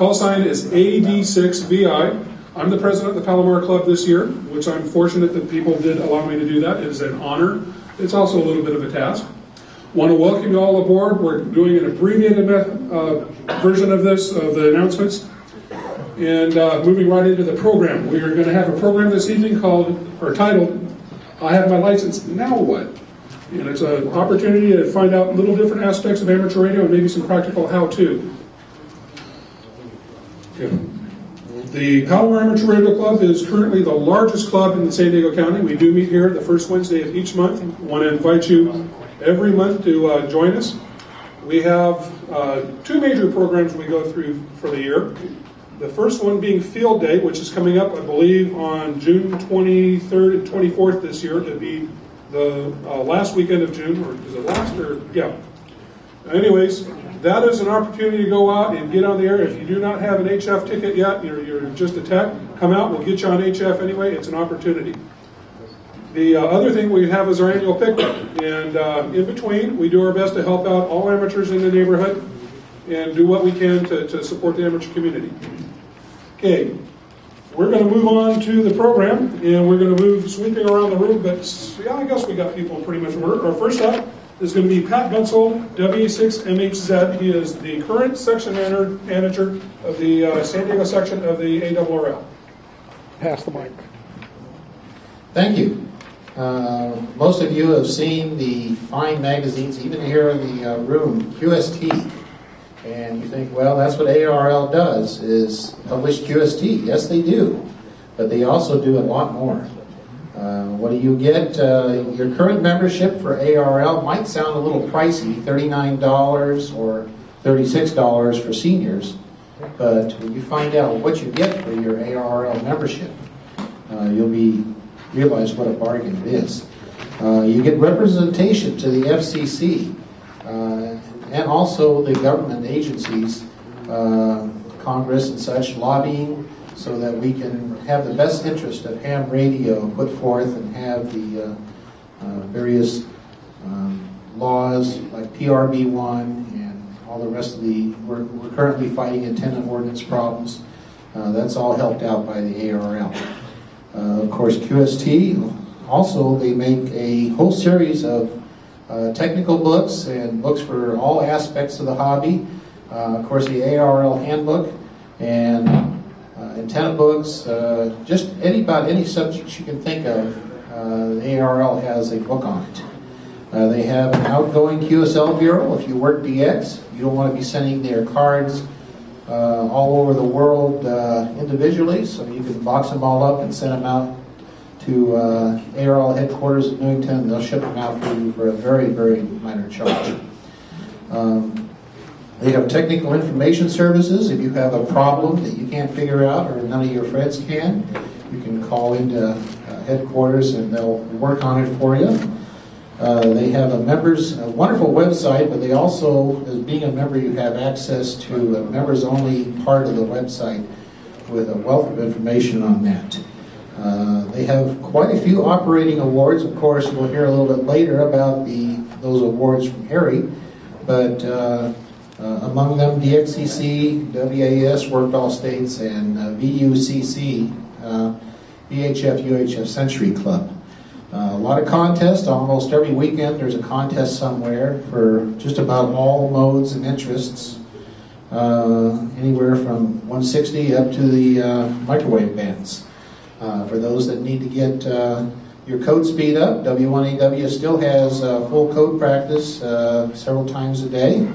Call sign is AD6VI. I'm the president of the Palomar Club this year, which I'm fortunate that people did allow me to do that. It is an honor. It's also a little bit of a task. Want to welcome you all aboard. We're doing an abbreviated uh, version of this, of the announcements. And uh, moving right into the program. We are going to have a program this evening called, or titled, I Have My License, Now What? And it's an opportunity to find out little different aspects of amateur radio and maybe some practical how-to. Yeah. The Palomar Amateur Radio Club is currently the largest club in the San Diego County. We do meet here the first Wednesday of each month. I want to invite you every month to uh, join us. We have uh, two major programs we go through for the year. The first one being Field Day, which is coming up, I believe, on June 23rd and 24th this year to be the uh, last weekend of June, or is it last or yeah. Anyways, that is an opportunity to go out and get on the air. If you do not have an HF ticket yet, you're, you're just a tech, come out, we'll get you on HF anyway. It's an opportunity. The uh, other thing we have is our annual picnic. And uh, in between, we do our best to help out all amateurs in the neighborhood and do what we can to, to support the amateur community. Okay, we're going to move on to the program, and we're going to move sweeping around the room, but yeah, I guess we got people pretty much work. Our first up is going to be Pat Gunsel, W6MHZ. He is the current section manager of the uh, San Diego section of the ARRL. Pass the mic. Thank you. Uh, most of you have seen the fine magazines, even here in the uh, room, QST. And you think, well, that's what ARRL does, is publish QST. Yes, they do. But they also do a lot more. Uh, what do you get? Uh, your current membership for ARL might sound a little pricey, $39 or $36 for seniors. But when you find out what you get for your ARL membership, uh, you'll be realize what a bargain it is. Uh, you get representation to the FCC uh, and also the government agencies, Congress and such, lobbying so that we can have the best interest of ham radio put forth and have the uh, uh, various um, laws like PRB1 and all the rest of the, we're, we're currently fighting antenna ordinance problems. Uh, that's all helped out by the ARL. Uh, of course, QST also they make a whole series of uh, technical books and books for all aspects of the hobby. Uh, of course, the ARL handbook and antenna books, uh, just any about any subject you can think of. Uh, the ARRL has a book on it. Uh, they have an outgoing QSL bureau. If you work DX, you don't want to be sending their cards uh, all over the world uh, individually, so you can box them all up and send them out to uh, ARRL headquarters in Newington. They'll ship them out for you for a very, very minor charge. Um, they have technical information services. If you have a problem that you can't figure out or none of your friends can, you can call into uh, headquarters and they'll work on it for you. Uh, they have a members, a wonderful website, but they also, as being a member, you have access to a members only part of the website with a wealth of information on that. Uh, they have quite a few operating awards. Of course, we'll hear a little bit later about the those awards from Harry, but uh, uh among them, DXCC, WAS, Worked All States, and uh, VUCC, VHF UHF Century Club. Uh, a lot of contests. Almost every weekend there's a contest somewhere for just about all modes and interests. Uh, anywhere from 160 up to the uh, microwave bands. Uh, for those that need to get uh, your code speed up, W1AW still has uh, full code practice several times a day.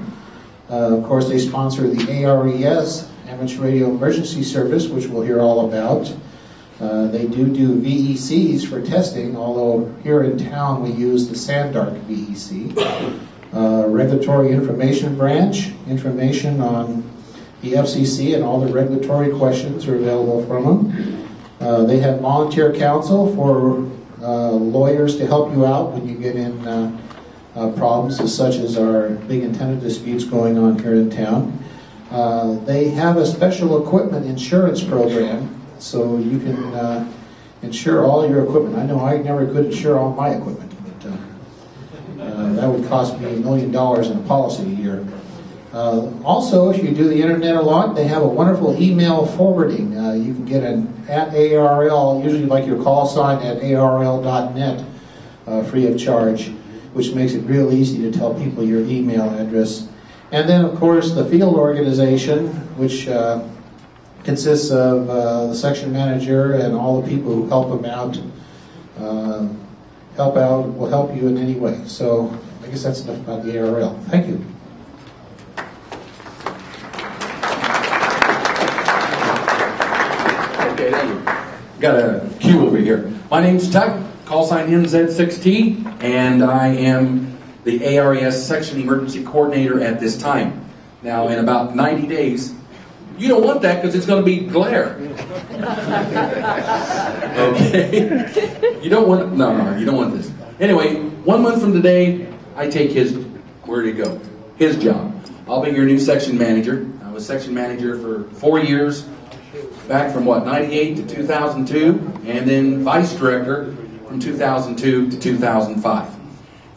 Of course, they sponsor the ARES, Amateur Radio Emergency Service, which we'll hear all about. Uh, they do do VECs for testing, although here in town we use the SANDARC VEC. Uh, regulatory Information Branch, information on the FCC and all the regulatory questions are available from them. Uh, they have volunteer counsel for uh, lawyers to help you out when you get in uh, problems such as our big antenna disputes going on here in town. they have a special equipment insurance program so you can uh, insure all your equipment. I know I never could insure all my equipment, but uh, uh, that would cost me a million dollars in a policy a year. Uh, also, if you do the internet a lot, they have a wonderful email forwarding. Uh, you can get an at ARL, usually like your call sign at ARL.net, uh, free of charge, which makes it real easy to tell people your email address. And then, of course, the field organization, which uh, consists of uh, the section manager and all the people who help them out. Uh, help out will help you in any way. So I guess that's enough about the ARL. Thank you. Okay, thank you. Got a cue over here. My name's Tuck, call sign NZ6T, and I am the ARES Section Emergency Coordinator at this time. Now, in about 90 days, you don't want that because it's going to be glare. okay? You don't want, no, no, you don't want this. Anyway, one month from today, I take his, where did he go? His job. I'll be your new section manager. I was section manager for four years, back from what, 98 to 2002, and then vice director from 2002 to 2005.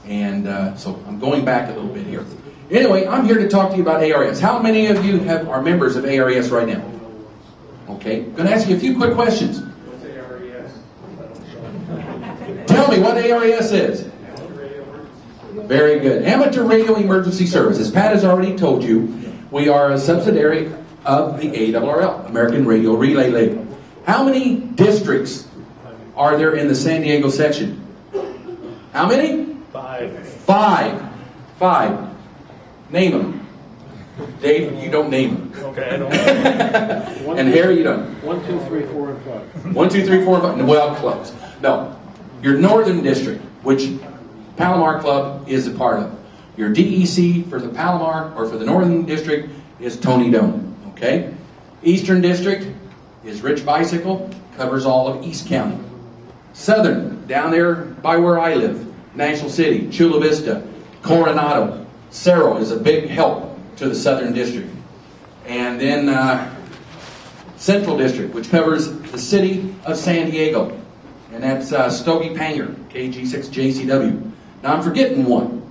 And uh, so I'm going back a little bit here. Anyway, I'm here to talk to you about ARES. How many of you have, are members of ARES right now? Okay, I'm going to ask you a few quick questions. What's ARES? Tell me what ARES is. Very good. Amateur Radio Emergency Services. Pat has already told you, we are a subsidiary of the ARRL, American Radio Relay Label. How many districts are there in the San Diego section? How many? Five. Five. Five. Name them. Dave, you don't name them. Okay, I don't. And Harry, you don't. One, two, three, four, and five. One, two, three, four, five. Well, close. No. Your Northern District, which Palomar Club is a part of. Your DEC for the Palomar or for the Northern District is Tony Dome. Okay? Eastern District is Rich Bicycle, covers all of East County. Southern, down there by where I live, National City, Chula Vista, Coronado, Cerro is a big help to the Southern District. And then uh, Central District, which covers the city of San Diego. And that's uh, Stogie Panger, KG6JCW. Now I'm forgetting one.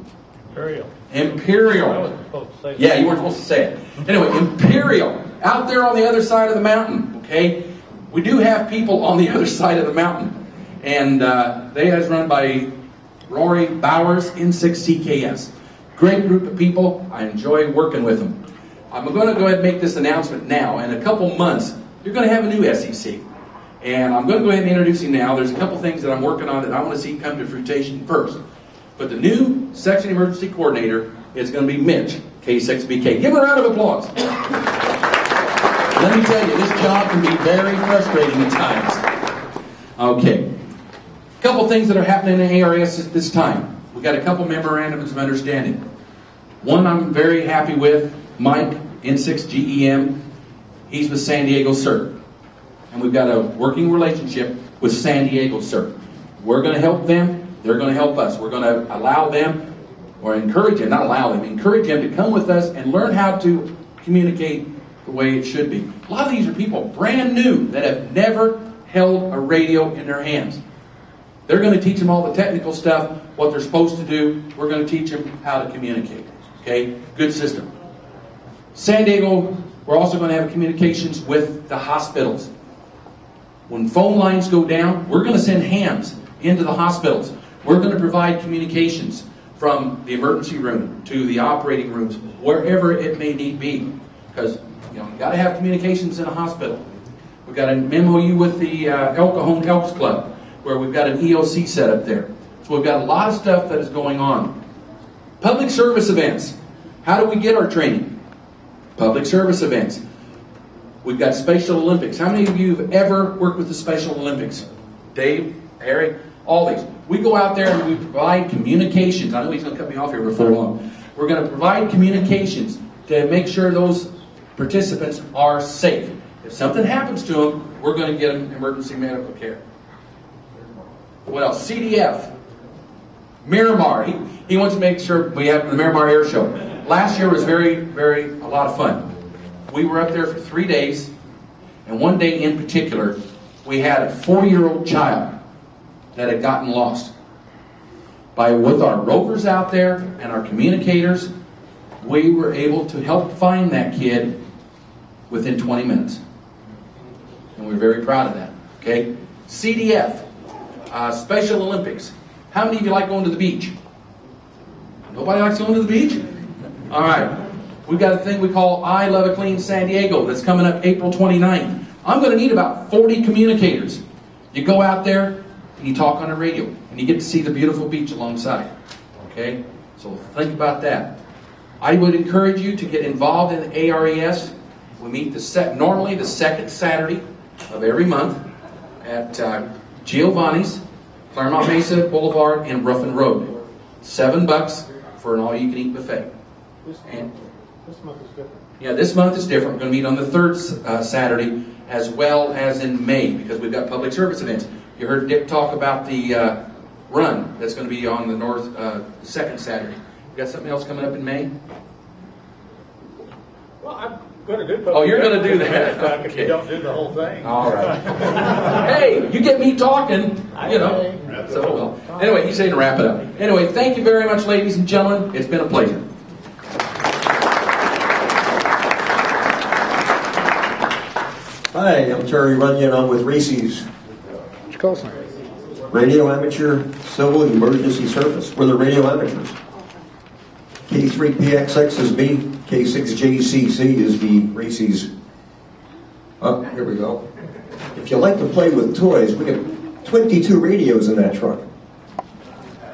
Imperial. Imperial. I was supposed to say. Yeah, you weren't supposed to say it. Anyway, Imperial, out there on the other side of the mountain, okay? We do have people on the other side of the mountain. And uh, they is run by Rory Bowers, N6CKS. Great group of people. I enjoy working with them. I'm going to go ahead and make this announcement now. In a couple months, you're going to have a new SEC. And I'm going to go ahead and introduce you now. There's a couple things that I'm working on that I want to see come to fruition first. But the new section emergency coordinator is going to be Mitch, K6BK. Give him a round of applause. Let me tell you, this job can be very frustrating at times. Okay. A couple things that are happening in ARES at this time. We've got a couple memorandums of understanding. One I'm very happy with, Mike, N6GEM. He's with San Diego CERT. And we've got a working relationship with San Diego CERT. We're going to help them. They're going to help us. We're going to allow them, or encourage them, not allow them, encourage them to come with us and learn how to communicate the way it should be. A lot of these are people brand new that have never held a radio in their hands. They're going to teach them all the technical stuff, what they're supposed to do. We're going to teach them how to communicate. Okay? Good system. San Diego, we're also going to have communications with the hospitals. When phone lines go down, we're going to send hams into the hospitals. We're going to provide communications from the emergency room to the operating rooms, wherever it may need be. Because you know, you got to have communications in a hospital. We've got an MOU with the uh, El Cajon Elks Club, where we've got an EOC set up there. So we've got a lot of stuff that is going on. Public service events. How do we get our training? Public service events. We've got Special Olympics. How many of you have ever worked with the Special Olympics? Dave, Harry, all these. We go out there and we provide communications. I know he's going to cut me off here before long. We're going to provide communications to make sure those participants are safe. If something happens to them, we're going to get them emergency medical care. What else? CDF. Miramar. He, he wants to make sure we have the Miramar Air Show. Last year was very, very, a lot of fun. We were up there for three days, and one day in particular, we had a four-year-old child that had gotten lost. By with our rovers out there and our communicators, we were able to help find that kid within 20 minutes. And we're very proud of that. Okay? CDF, uh, Special Olympics. How many of you like going to the beach? Nobody likes going to the beach? All right. We've got a thing we call I Love a Clean San Diego that's coming up April 29th. I'm going to need about 40 communicators. You go out there and you talk on the radio and you get to see the beautiful beach alongside. Okay? So think about that. I would encourage you to get involved in the ARES. We meet the set, normally the second Saturday of every month at uh, Giovanni's, Claremont Mesa Boulevard, and Ruffin Road. Seven bucks for an all-you-can-eat buffet. And This month is different. yeah, this month is different. We're going to meet on the third uh, Saturday as well as in May because we've got public service events. You heard Dick talk about the uh, run that's going to be on the north uh, second Saturday. You got something else coming up in May? Well, I'm gonna do. public Oh, you're gonna do service that. event, If you don't do the whole thing. All right. hey, you get me talking, you know. So, well, anyway, he's saying to wrap it up. Anyway, thank you very much, ladies and gentlemen. It's been a pleasure. Hi, I'm Terry Runyon. I'm with RACES What's your call sign? Radio Amateur Civil Emergency Service. We're the radio amateurs. K3PXX is me. K6JCC is the RACES. Oh, here we go. If you like to play with toys, we got 22 radios in that truck.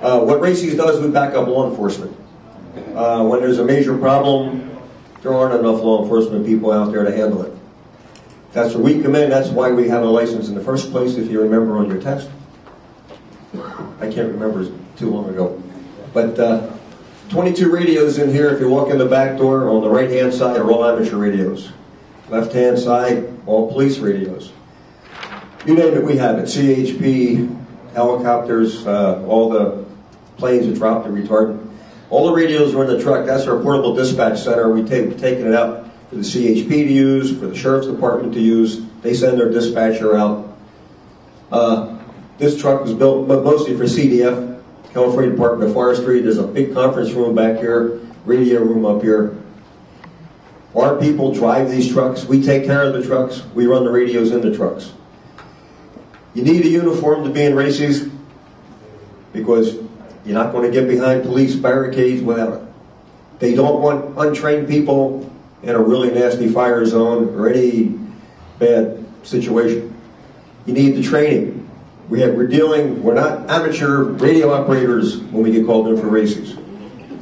Uh, what RACES does, we back up law enforcement. Uh, when there's a major problem, there aren't enough law enforcement people out there to handle it. That's where we come in. That's why we have a license in the first place, if you remember on your test. I can't remember, it's too long ago. But uh, 22 radios in here. If you walk in the back door, on the right-hand side are all amateur radios. Left-hand side, all police radios. You name it, we have it. CHP, helicopters, uh, all the planes that drop the retardant. All the radios are in the truck. That's our portable dispatch center. We take taken it out for the CHP to use, for the sheriff's department to use. They send their dispatcher out. Uh, this truck was built mo- mostly for CDF, California Department of Forestry. There's a big conference room back here, radio room up here. Our people drive these trucks. We take care of the trucks. We run the radios in the trucks. You need a uniform to be in RACES because you're not going to get behind police barricades without it. They don't want untrained people in a really nasty fire zone or any bad situation. You need the training. We have, we're dealing, we're not amateur radio operators when we get called in for RACES.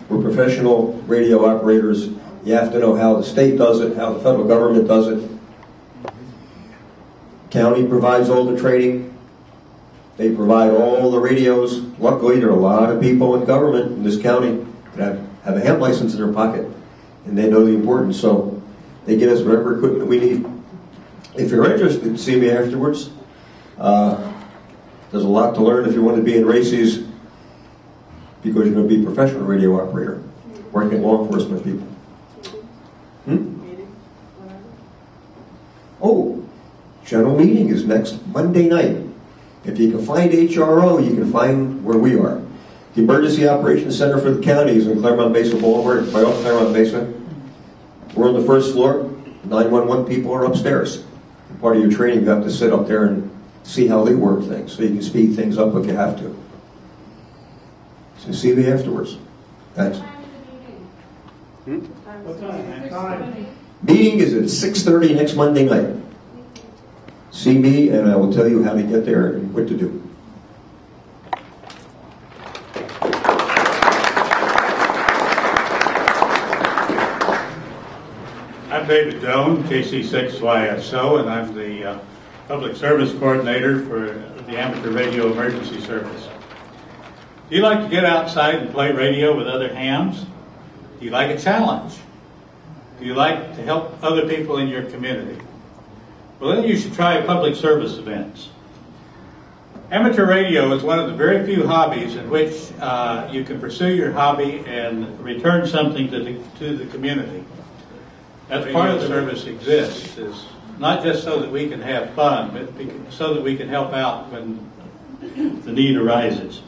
We're professional radio operators. You have to know how the state does it, how the federal government does it. County provides all the training. They provide all the radios. Luckily, there are a lot of people in government in this county that have, have a ham license in their pocket, and they know the importance. So they get us whatever equipment we need. If you're interested, see me afterwards. Uh, there's a lot to learn if you want to be in RACES because you're going to be a professional radio operator, working with law enforcement people. Hmm? Oh, general meeting is next Monday night. If you can find HRO, you can find where we are. The Emergency Operations Center for the county is in Claremont Mesa Boulevard, right off Claremont Mesa. We're on the first floor. 911 people are upstairs. Part of your training, you have to sit up there and see how they work things, so you can speed things up if you have to. So see me afterwards. Thanks. What time? Time. Meeting is at 6:30 next Monday night. See me, and I will tell you how to get there and what to do. I'm David Doan, KC6YSO, and I'm the uh, Public Service Coordinator for the Amateur Radio Emergency Service. Do you like to get outside and play radio with other hams? Do you like a challenge? Do you like to help other people in your community? Well, then you should try public service events. Amateur radio is one of the very few hobbies in which uh, you can pursue your hobby and return something to the, to the community. That's part of the service exists, is not just so that we can have fun, but so that we can help out when the need arises.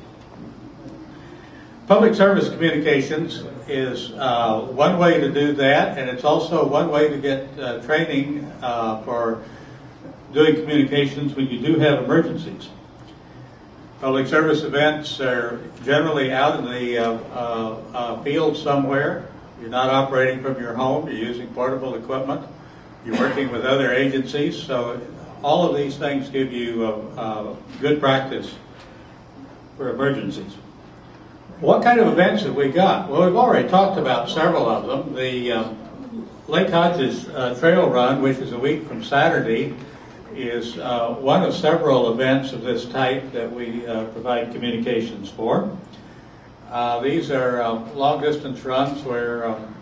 Public service communications is uh, one way to do that, and it's also one way to get uh, training uh, for doing communications when you do have emergencies. Public service events are generally out in the uh, uh, uh, field somewhere. You're not operating from your home, you're using portable equipment, you're working with other agencies, so all of these things give you uh, uh, good practice for emergencies. What kind of events have we got? Well, we've already talked about several of them. The um, Lake Hodges uh, Trail Run, which is a week from Saturday, is uh, one of several events of this type that we uh, provide communications for. These are long distance runs where um,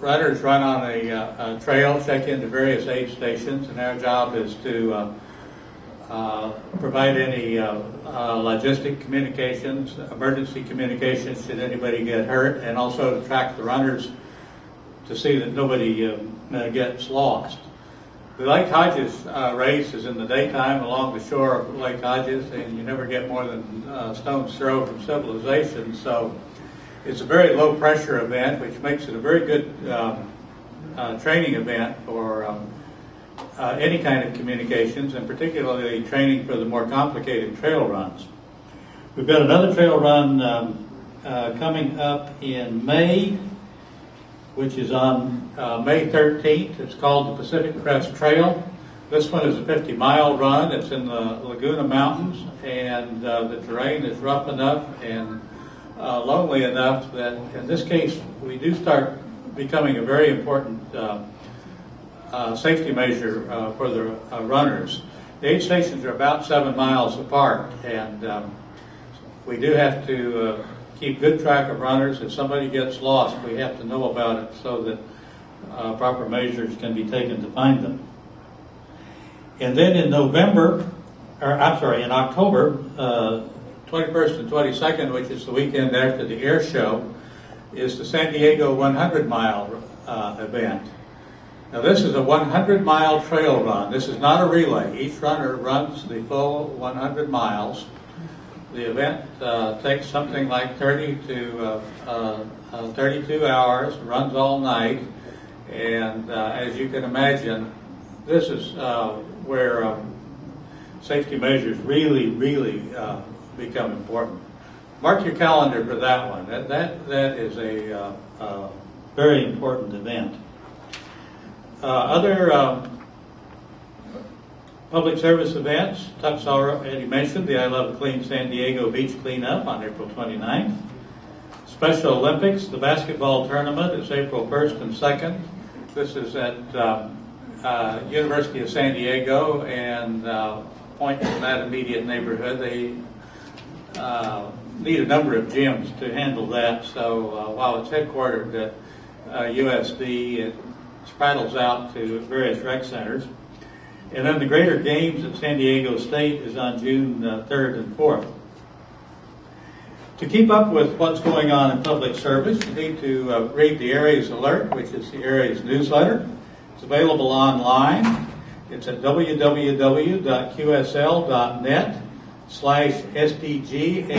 runners run on a, uh, a, trail, check into various aid stations, and our job is to uh, uh, provide any uh, uh, logistic communications, emergency communications should anybody get hurt, and also to track the runners to see that nobody uh, gets lost. The Lake Hodges race is in the daytime along the shore of Lake Hodges, and you never get more than uh, stone's throw from civilization. So it's a very low pressure event, which makes it a very good um, uh, training event for um, uh, any kind of communications, and particularly training for the more complicated trail runs. We've got another trail run um, uh, coming up in May which is on uh, May 13th. It's called the Pacific Crest Trail. This one is a 50 mile run. It's in the Laguna Mountains, and uh, the terrain is rough enough and uh, lonely enough that in this case we do start becoming a very important uh, uh, safety measure uh, for the runners. The aid stations are about seven miles apart, and um, we do have to keep good track of runners. If somebody gets lost, we have to know about it so that uh, proper measures can be taken to find them. And then in November, or I'm sorry, in October, uh, 21st and 22nd, which is the weekend after the air show, is the San Diego 100 mile uh, event. Now this is a 100 mile trail run. This is not a relay. Each runner runs the full 100 miles. The event uh, takes something like 30 to uh, uh, uh 32 hours, runs all night, and uh, as you can imagine, this is uh, where um, safety measures really, really become important. Mark your calendar for that one. That that that is a very important event. other um, Public service events, Tuck's already mentioned the I Love Clean San Diego Beach Cleanup on April 29th. Special Olympics, the basketball tournament is April 1st and 2nd. This is at um, uh, University of San Diego and uh, Point in that immediate neighborhood. They uh, need a number of gyms to handle that, so uh, while it's headquartered at USD, uh, it spraddles out to various rec centers. And then the Greater Games at San Diego State is on June uh, 3rd and 4th. To keep up with what's going on in public service, you need to uh, read the ARES Alert, which is the ARES newsletter. It's available online. It's at www.qsl.net slash SDGARRL,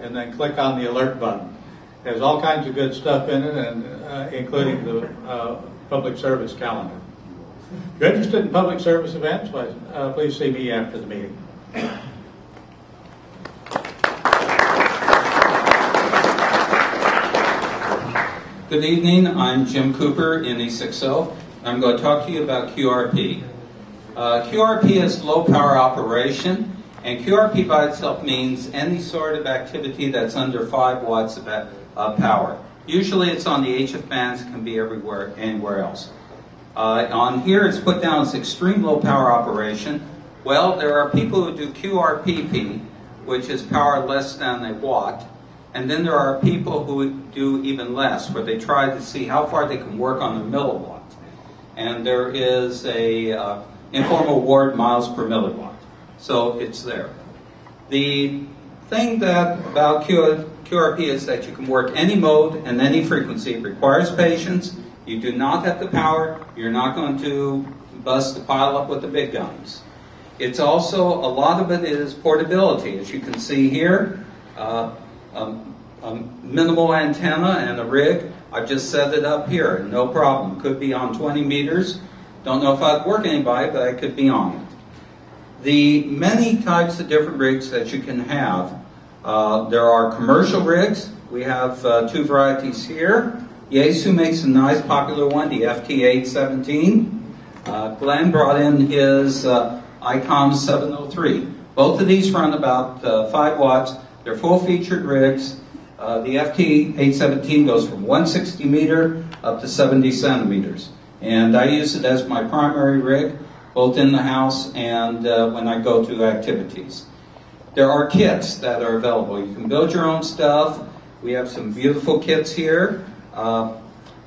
and then click on the alert button. It has all kinds of good stuff in it, and uh, including the uh, public service calendar. If you're interested in public service events, uh, please see me after the meeting. Good evening. I'm Jim Cooper in E60. I'm going to talk to you about QRP. Uh, QRP is low power operation, and QRP by itself means any sort of activity that's under 5 watts of uh, power. Usually it's on the HF bands, can be everywhere, anywhere else. Uh, on here, it's put down as extreme low power operation. Well, there are people who do QRPP, which is power less than a watt. And then there are people who do even less, where they try to see how far they can work on the milliwatt. And there is a uh, informal word miles per milliwatt. So it's there. The thing that about QRP is that you can work any mode and any frequency. It requires patience you do not have the power. You're not going to bust the pile up with the big guns. It's also, a lot of it is portability. As you can see here, uh, um, a minimal antenna and a rig, I've just set it up here, no problem. Could be on 20 meters. Don't know if I'd work anybody, but I could be on it. The many types of different rigs that you can have. Uh, there are commercial rigs. We have uh, two varieties here. Yaesu makes a nice popular one, the FT817. Uh, Glenn brought in his uh, ICOM 703. Both of these run about uh, 5 watts. They're full featured rigs. Uh, the FT817 goes from 160 meter up to 70 centimeters. And I use it as my primary rig, both in the house and uh, when I go to activities. There are kits that are available. You can build your own stuff. We have some beautiful kits here. Uh,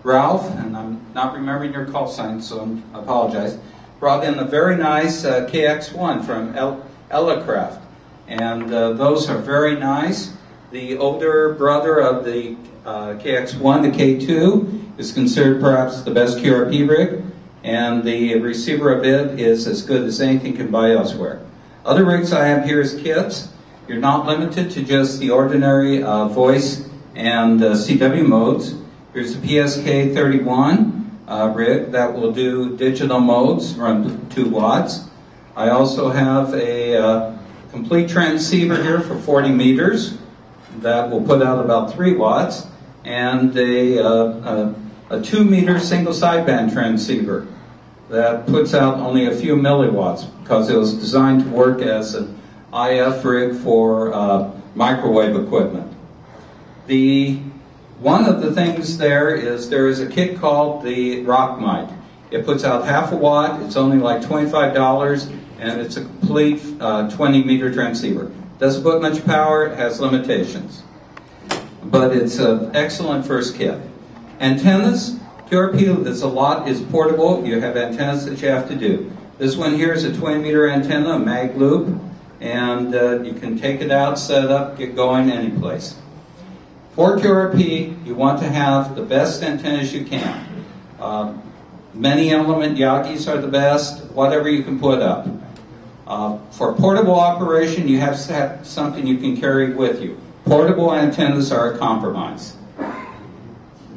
Ralph, and I'm not remembering your call sign, so I apologize, brought in a very nice uh, KX1 from El- Elecraft. And uh, those are very nice. The older brother of the uh, KX1, the K2, is considered perhaps the best QRP rig, and the receiver of it is as good as anything you can buy elsewhere. Other rigs I have here is kits. You're not limited to just the ordinary uh, voice and uh, CW modes. Here's the PSK 31 uh, rig that will do digital modes, run 2 watts. I also have a uh, complete transceiver here for 40 meters that will put out about 3 watts, and a, uh, a, a 2 meter single sideband transceiver that puts out only a few milliwatts because it was designed to work as an IF rig for uh, microwave equipment. The one of the things there is there is a kit called the Rock Rockmite. It puts out half a watt. It's only like twenty-five dollars, and it's a complete uh, 20 meter transceiver. Doesn't put much power. It has limitations, but it's an excellent first kit. Antennas. QRP is a lot is portable. You have antennas that you have to do. This one here is a 20 meter antenna, a mag loop, and uh, you can take it out, set it up, get going any place. For QRP, you want to have the best antennas you can. Uh, many element Yagis are the best, whatever you can put up. Uh, for portable operation, you have to have something you can carry with you. Portable antennas are a compromise.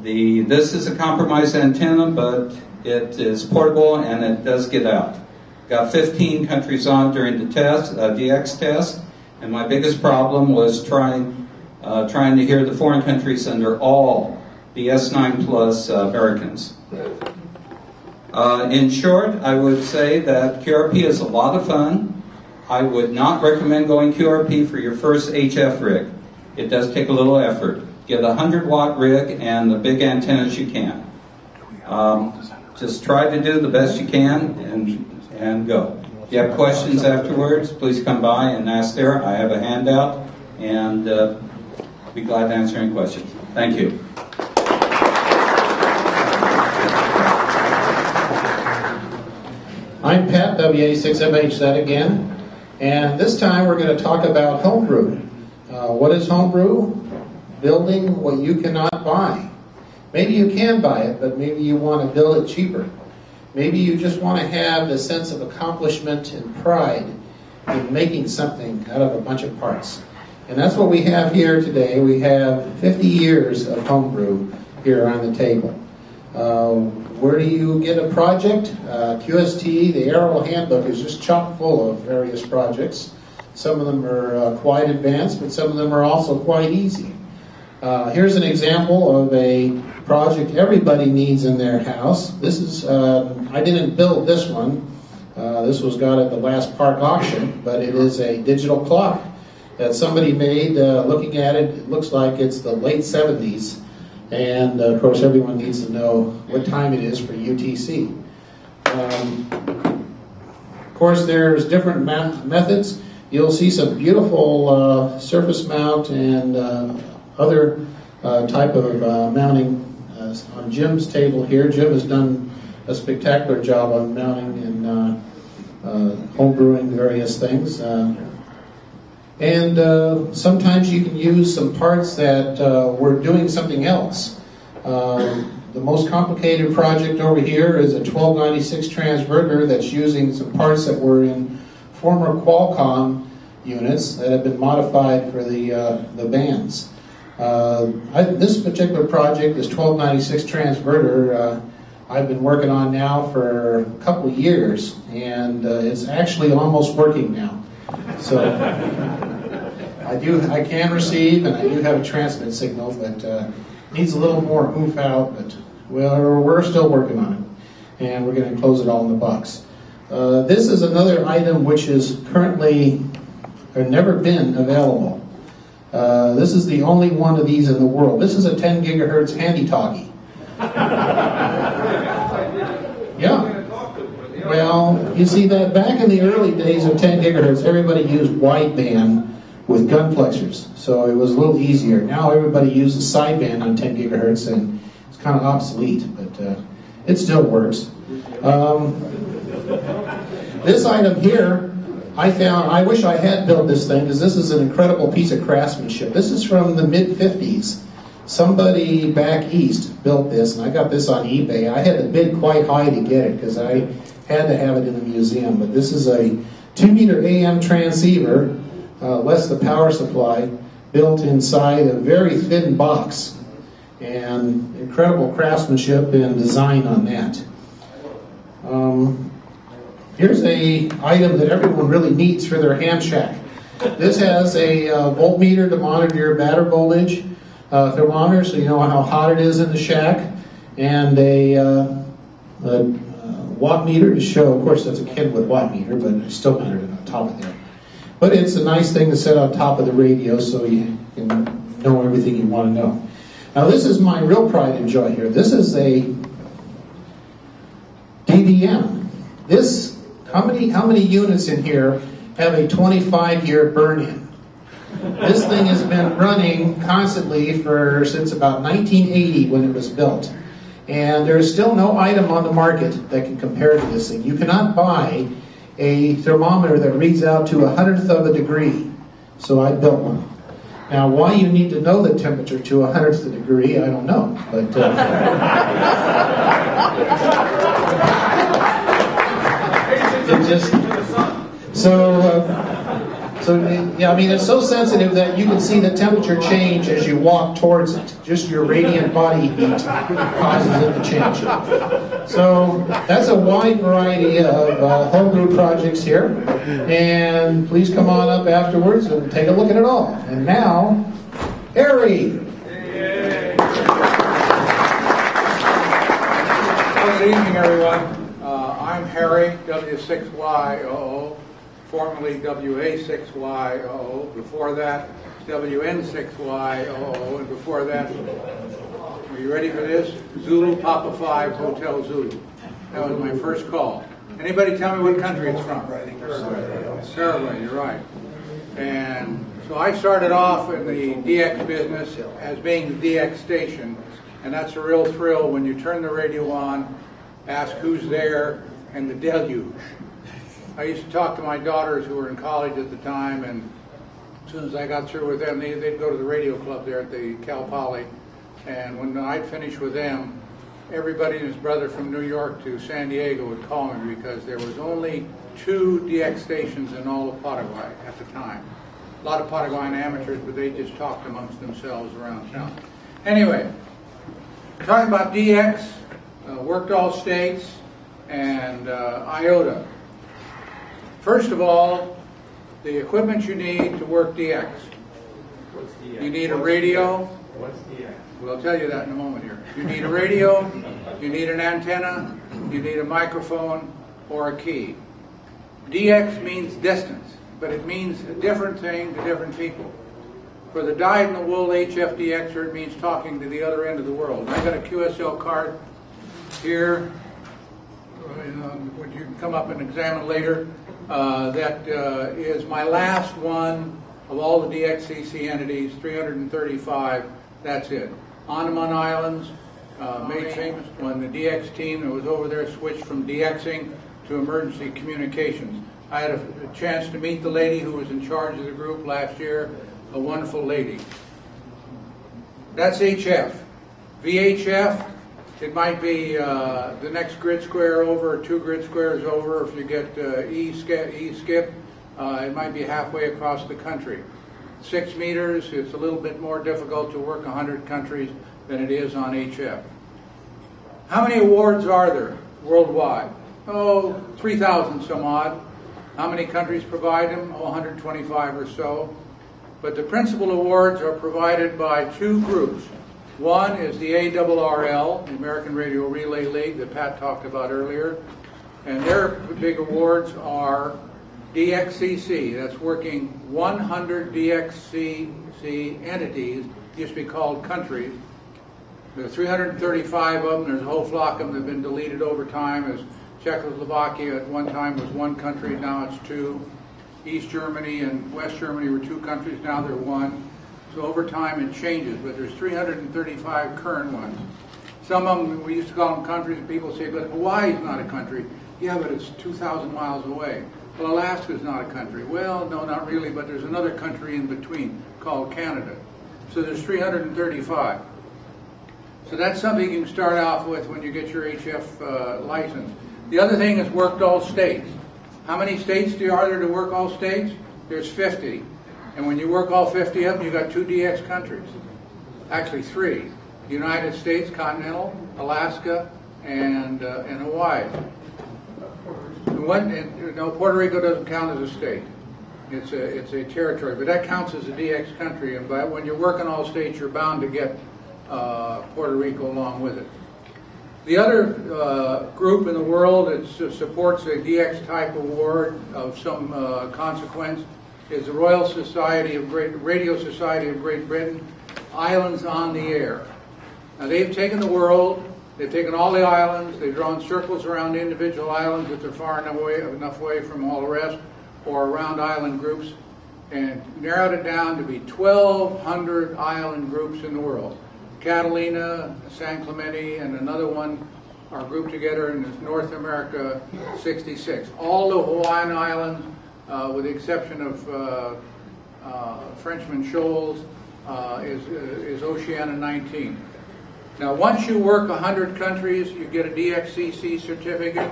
The, this is a compromised antenna, but it is portable and it does get out. Got 15 countries on during the test, uh, DX test, and my biggest problem was trying uh, trying to hear the foreign countries under all the S9 Plus uh, Americans. Uh, in short, I would say that QRP is a lot of fun. I would not recommend going QRP for your first HF rig. It does take a little effort. Get a 100 watt rig and the big antennas you can. Um, just try to do the best you can and, and go. If you have questions afterwards, please come by and ask there. I have a handout and uh, be glad to answer any questions. Thank you. I'm Pat, WA6MH, that again, and this time we're going to talk about homebrew. Uh, what is homebrew? Building what you cannot buy. Maybe you can buy it, but maybe you want to build it cheaper. Maybe you just want to have the sense of accomplishment and pride in making something out of a bunch of parts. And that's what we have here today. We have 50 years of homebrew here on the table. Uh, where do you get a project? Uh, QST, the ARRL Handbook, is just chock full of various projects. Some of them are uh, quite advanced, but some of them are also quite easy. Uh, here's an example of a project everybody needs in their house. This is, uh, I didn't build this one. Uh, this was got at the last PARC auction, but it is a digital clock that somebody made. Uh, looking at it, it looks like it's the late 70s. And uh, of course, everyone needs to know what time it is for UTC. Um, of course, there's different methods. You'll see some beautiful uh, surface mount and other uh, type of uh, mounting on Jim's table here. Jim has done a spectacular job on mounting and homebrewing various things. And uh, sometimes you can use some parts that uh, were doing something else. Uh, the most complicated project over here is a 1296 transverter that's using some parts that were in former Qualcomm units that have been modified for the, uh, the bands. Uh, I, this particular project, this 1296 transverter, uh, I've been working on now for a couple years, and uh, it's actually almost working now. So I do, I can receive, and I do have a transmit signal, but uh, needs a little more oomph out. But well, we're still working on it, and we're going to close it all in the box. Uh, this is another item which is currently or never been available. Uh, this is the only one of these in the world. This is a 10 gigahertz handy talkie. yeah. Well, you see that back in the early days of 10 gigahertz, everybody used wideband with Gunnplexers, so it was a little easier. Now everybody uses sideband on 10 gigahertz, and it's kind of obsolete, but uh, it still works. Um, this item here, I found, I wish I had built this thing because this is an incredible piece of craftsmanship. This is from the mid 50s. Somebody back east built this, and I got this on eBay. I had to bid quite high to get it because I had to have it in the museum. But this is a 2 meter AM transceiver, uh, less the power supply, built inside a very thin box. And incredible craftsmanship and design on that. Um, here's a item that everyone really needs for their ham shack. This has a uh, voltmeter to monitor your batter voltage, uh, thermometer so you know how hot it is in the shack, and a, uh, a watt meter to show, of course that's a Kenwood watt meter, but it's still mounted on top of there. But it's a nice thing to set on top of the radio so you can know everything you want to know. Now this is my real pride and joy here. This is a DVM. This, how many, how many units in here have a 25 year burn-in? This thing has been running constantly for since about 1980 when it was built. And there is still no item on the market that can compare to this thing. You cannot buy a thermometer that reads out to a hundredth of a degree. So I built one. Now, why you need to know the temperature to a hundredth of a degree, I don't know. But uh, it just so. Uh, so yeah, I mean it's so sensitive that you can see the temperature change as you walk towards it. Just your radiant body heat causes it to change. So that's a wide variety of uh, homebrew projects here, and please come on up afterwards and take a look at it all. And now, Harry. Good evening, everyone. Harry, W6YOO, formerly WA6YOO. Before that, WN6YOO, and before that, are you ready for this? Zulu Papa 5 Hotel Zulu. That was my first call. Anybody tell me what country it's from? Paraguay, you're right. And so I started off in the DX business as being the DX station, and that's a real thrill when you turn the radio on, ask who's there, and the deluge. I used to talk to my daughters who were in college at the time, and as soon as I got through with them, they, they'd go to the radio club there at the Cal Poly, and when I'd finish with them, everybody and his brother from New York to San Diego would call me because there was only two DX stations in all of Paraguay at the time. A lot of Paraguayan amateurs, but they just talked amongst themselves around town. Anyway, talking about DX, uh, worked all states, and uh, IOTA. First of all, the equipment you need to work DX. What's DX? You need a radio. Well, I'll tell you that in a moment here. You need a radio, you need an antenna, you need a microphone, or a key. DX means distance, but it means a different thing to different people. For the dyed-in-the-wool HFDXer, it means talking to the other end of the world. I got a QSL card here, um, which you can come up and examine later. Uh, that uh, is my last one of all the DXCC entities, 335. That's it. Andaman Islands, uh, made famous when the DX team that was over there switched from DXing to emergency communications. I had a, a chance to meet the lady who was in charge of the group last year, a wonderful lady. That's HF. VHF, it might be uh, the next grid square over, two grid squares over. If you get uh, E skip, e skip uh, it might be halfway across the country. six meters, it's a little bit more difficult to work 100 countries than it is on HF. How many awards are there worldwide? Oh, 3,000 some odd. How many countries provide them? Oh, 125 or so. But the principal awards are provided by two groups. One is the ARRL, the American Radio Relay League that Pat talked about earlier. And their big awards are DXCC, that's working 100 DXCC entities, used to be called countries. There's 335 of them, there's a whole flock of them that have been deleted over time, as Czechoslovakia at one time was one country, now it's two. East Germany and West Germany were two countries, now they're one. So over time it changes, but there's 335 current ones. Some of them, we used to call them countries, and people say, but Hawaii's not a country. Yeah, but it's 2,000 miles away. Well, Alaska's not a country. Well, no, not really, but there's another country in between called Canada. So there's 335. So that's something you can start off with when you get your HF uh, license. The other thing is worked all states. How many states do you are there to work all states? There's 50. And when you work all 50 of them, you've got two DX countries. Actually, three. The United States, continental, Alaska, and, uh, and Hawaii. And One, and, no, Puerto Rico doesn't count as a state. It's a, it's a territory, but that counts as a DX country. And by, when you're working all states, you're bound to get uh, Puerto Rico along with it. The other uh, group in the world that supports a DX type award of some uh, consequence is the Royal Society of Great Radio Society of Great Britain, Islands on the Air. Now they've taken the world, they've taken all the islands, they've drawn circles around individual islands if they're far enough away, enough away from all the rest, or around island groups, and narrowed it down to be 1,200 island groups in the world. Catalina, San Clemente, and another one are grouped together in North America 66. All the Hawaiian Islands, with the exception of uh, uh, Frenchman Shoals, uh, is, is Oceania 19. Now, once you work 100 countries, you get a DXCC certificate.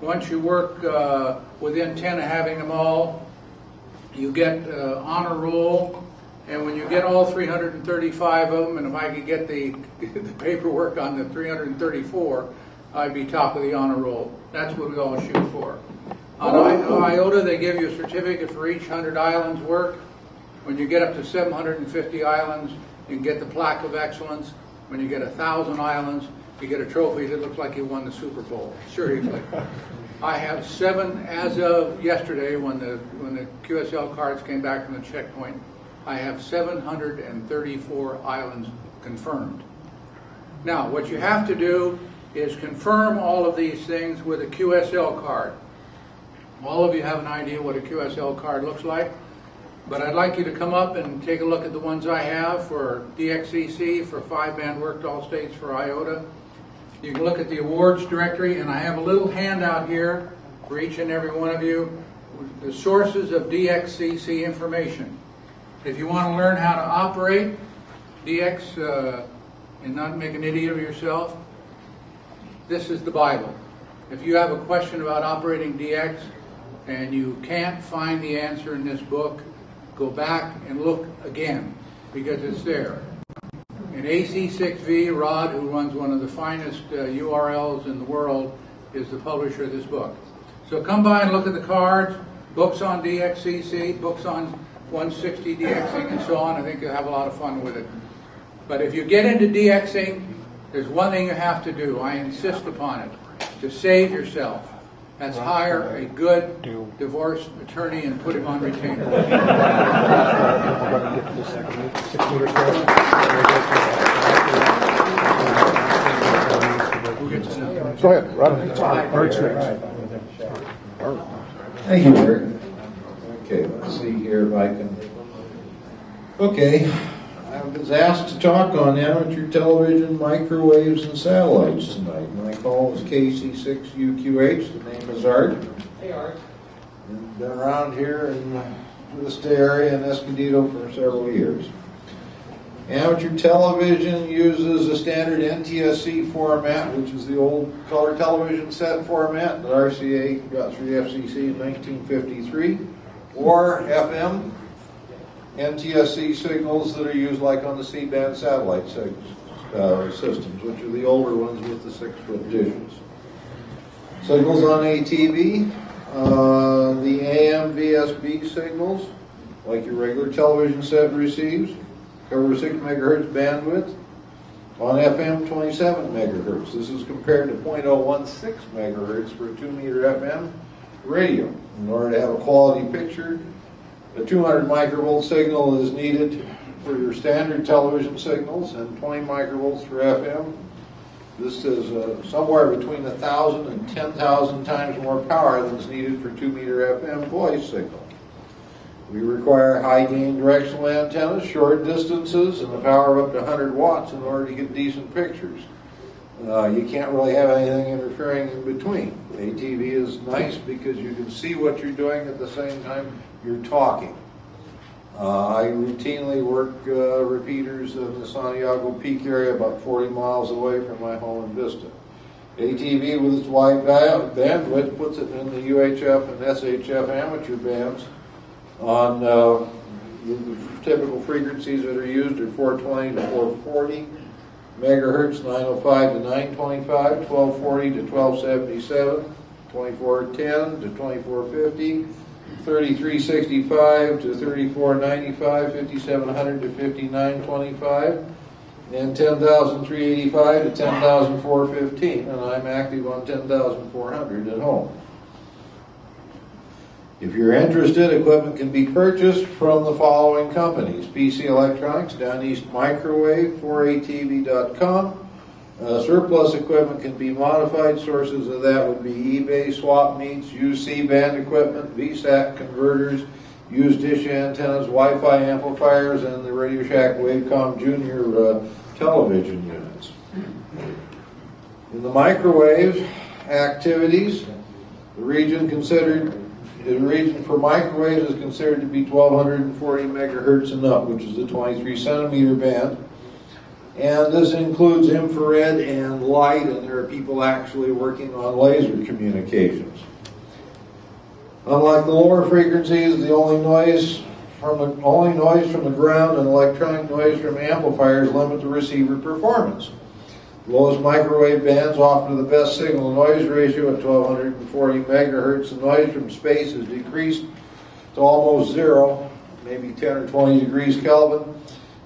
Once you work uh, within 10 of having them all, you get uh, honor roll. And when you get all 335 of them, and if I could get the, the paperwork on the 334, I'd be top of the honor roll. That's what we all shoot for. On IOTA, they give you a certificate for each 100 islands worked. When you get up to 750 islands, you get the plaque of excellence. When you get a thousand islands, you get a trophy that looks like you won the Super Bowl. Seriously. I have seven as of yesterday when the when the QSL cards came back from the checkpoint. I have 734 islands confirmed. Now, what you have to do is confirm all of these things with a QSL card. All of you have an idea what a QSL card looks like, but I'd like you to come up and take a look at the ones I have for DXCC, for five band worked all states for IOTA. You can look at the awards directory, and I have a little handout here for each and every one of you, the sources of DXCC information. If you want to learn how to operate DX uh, and not make an idiot of yourself, this is the Bible. If you have a question about operating DX and you can't find the answer in this book, go back and look again because it's there. And AC6V, Rod, who runs one of the finest uh, URLs in the world, is the publisher of this book. So come by and look at the cards, books on DXCC, books on 160 DXing, and so on. I think you'll have a lot of fun with it. But if you get into DXing, there's one thing you have to do. I insist upon it. To save yourself. That's hire a good divorce attorney and put him on retainer. Go ahead, right on. Thank you, Eric. Okay, let's see here if I can. Okay, I was asked to talk on amateur television, microwaves, and satellites tonight. Call is KC6UQH. The name is Art. Hey, Art. Been around here in this area in Escondido for several years. Amateur television uses a standard NTSC format, which is the old color television set format that RCA got through the FCC in 1953, or FM. NTSC signals that are used like on the C-band satellite sig- uh, systems, which are the older ones with the six-foot dishes. Signals on ATV, uh, the AM VSB signals, like your regular television set receives, cover 6 megahertz bandwidth. On FM, 27 megahertz. This is compared to 0.016 megahertz for a 2 meter FM radio. In order to have a quality picture, a 200 microvolt signal is needed for your standard television signals and 20 microvolts for FM. This is uh, somewhere between 1,000 and 10,000 times more power than is needed for 2 meter FM voice signal. We require high gain directional antennas, short distances, and the power of up to 100 watts in order to get decent pictures. Uh, you can't really have anything interfering in between. ATV is nice because you can see what you're doing at the same time you're talking. Uh, I routinely work uh, repeaters in the Santiago Peak area about 40 miles away from my home in Vista. ATV with its wide ba- bandwidth puts it in the UHF and SHF amateur bands on uh, the typical frequencies that are used are 420 to 440 megahertz, 905 to 925, 1240 to 1277, 2410 to 2450, 3365 to 3495, 5700 to 5925, and 10,385 to 10,415, and I'm active on 10,400 at home. If you're interested, equipment can be purchased from the following companies. PC Electronics, Down East Microwave, 4ATV.com. Uh, surplus equipment can be modified. Sources of that would be eBay, swap meets, used C-band equipment, VSAT converters, used dish antennas, Wi-Fi amplifiers, and the Radio Shack Wavecom Junior uh, television units. In the microwave activities, the region considered the region for microwaves is considered to be 1240 megahertz and up, which is the 23 centimeter band. And this includes infrared and light, and there are people actually working on laser communications. Unlike the lower frequencies, the only noise from the only noise from the ground and electronic noise from amplifiers limit the receiver performance. The Lowest microwave bands offer the best signal noise ratio at 1240 megahertz. The noise from space is decreased to almost zero, maybe 10 or 20 degrees Kelvin.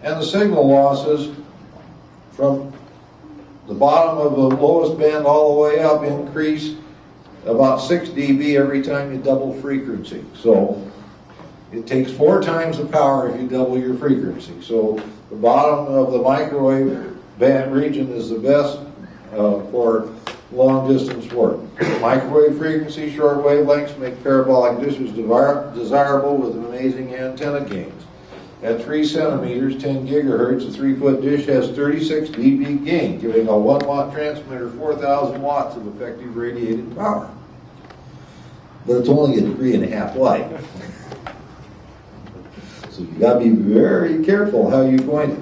And the signal losses from the bottom of the lowest band all the way up increase about 6 dB every time you double frequency. So it takes four times the power if you double your frequency. So the bottom of the microwave band region is the best uh, for long distance work. Microwave frequency, short wavelengths make parabolic dishes desirable with amazing antenna gains. At 3 centimeters, 10 gigahertz, a 3 foot dish has 36 dB gain, giving a 1 watt transmitter 4,000 watts of effective radiated power. But it's only a degree and a half light. So you gotta be very careful how you point it.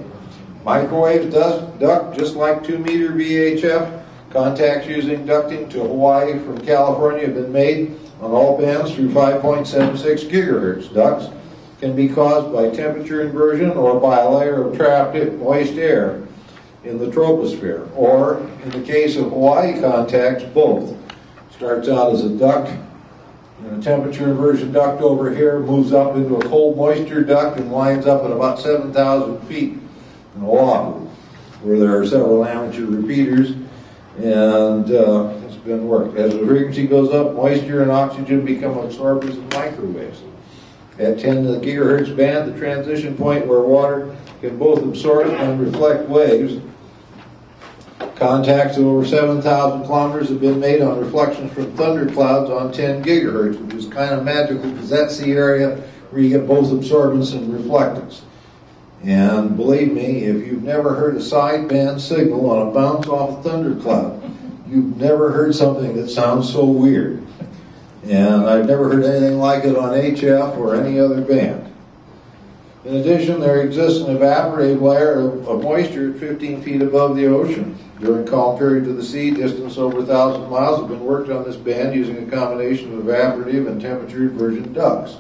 Microwaves duct, duct just like 2 meter VHF. Contacts using ducting to Hawaii from California have been made on all bands through 5.76 gigahertz. Ducts can be caused by temperature inversion or by a layer of trapped moist air in the troposphere, or in the case of Hawaii contacts, both. Starts out as a duct, and a temperature inversion duct over here moves up into a cold moisture duct and winds up at about 7,000 feet in Oahu, where there are several amateur repeaters, and uh, it's been worked. As the frequency goes up, moisture and oxygen become absorbers in microwaves. At 10 gigahertz band, the transition point where water can both absorb and reflect waves. Contacts of over 7,000 kilometers have been made on reflections from thunderclouds on 10 gigahertz, which is kind of magical because that's the area where you get both absorbance and reflectance. And believe me, if you've never heard a sideband signal on a bounce off a thundercloud, you've never heard something that sounds so weird. And I've never heard anything like it on HF or any other band. In addition, there exists an evaporative layer of, of moisture at 15 feet above the ocean. During calm periods of the sea, distance over 1,000 miles have been worked on this band using a combination of evaporative and temperature inversion ducts.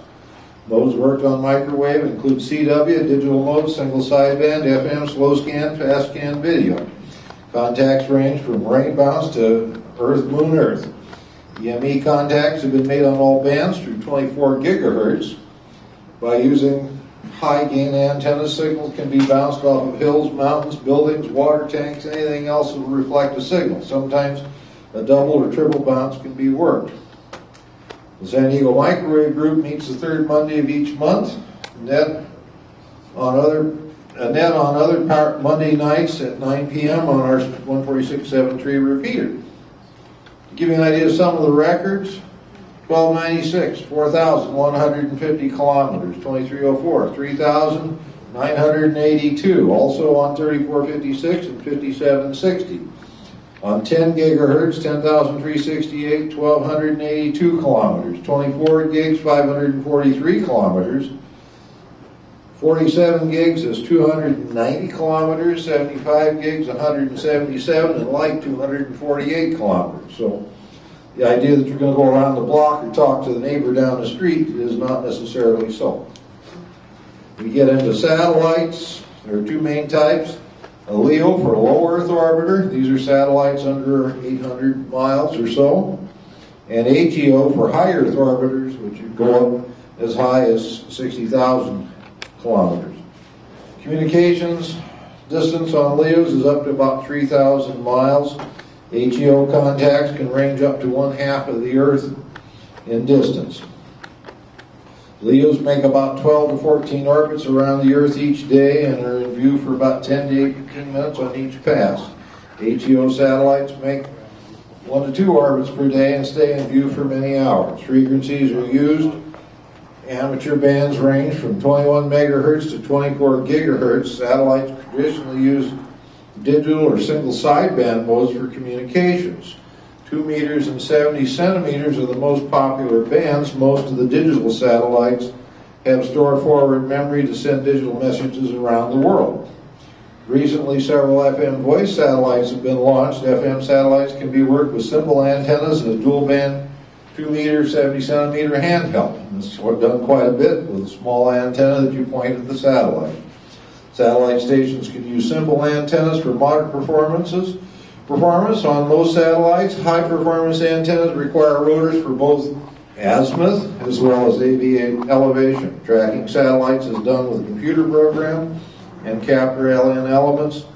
Modes worked on microwave include CW, digital mode, single sideband, FM, slow scan, fast scan video. Contacts range from rain bounce to Earth, Moon, Earth. EME contacts have been made on all bands through 24 gigahertz. By using high gain antenna, signal can be bounced off of hills, mountains, buildings, water tanks, anything else that will reflect a signal. Sometimes a double or triple bounce can be worked. The San Diego Microwave Group meets the third Monday of each month. Net on other uh, net on other Monday nights at 9 p.m. on our 146.7 tree repeater. Give you an idea of some of the records, 1296, 4,150 kilometers, 2304, 3,982, also on 3456 and 5760. On 10 gigahertz, 10,368, 1,282 kilometers. 24 gigs, 543 kilometers. 47 gigs is 290 kilometers. 75 gigs, 177, and light, 248 kilometers. So the idea that you're going to go around the block or talk to the neighbor down the street is not necessarily so. We get into satellites. There are two main types. A LEO for low Earth orbiter. These are satellites under 800 miles or so. And AGO for high Earth orbiters, which go up as high as 60,000 kilometers. Communications distance on LEOs is up to about 3,000 miles. AGO contacts can range up to one half of the Earth in distance. LEOs make about 12 to 14 orbits around the Earth each day and are in view for about 10 to 18 minutes on each pass. AGO satellites make one to two orbits per day and stay in view for many hours. Frequencies are used. Amateur bands range from 21 megahertz to 24 gigahertz. Satellites traditionally use digital or single sideband modes for communications. 2 meters and 70 centimeters are the most popular bands. Most of the digital satellites have store forward memory to send digital messages around the world. Recently, several FM voice satellites have been launched. FM satellites can be worked with simple antennas and a dual band 2 meter, 70 centimeter handheld. This is done quite a bit with a small antenna that you point at the satellite. Satellite stations can use simple antennas for moderate performances performance on most satellites. High performance antennas require rotors for both azimuth as well as elevation. Tracking satellites is done with a computer program and Keplerian elements.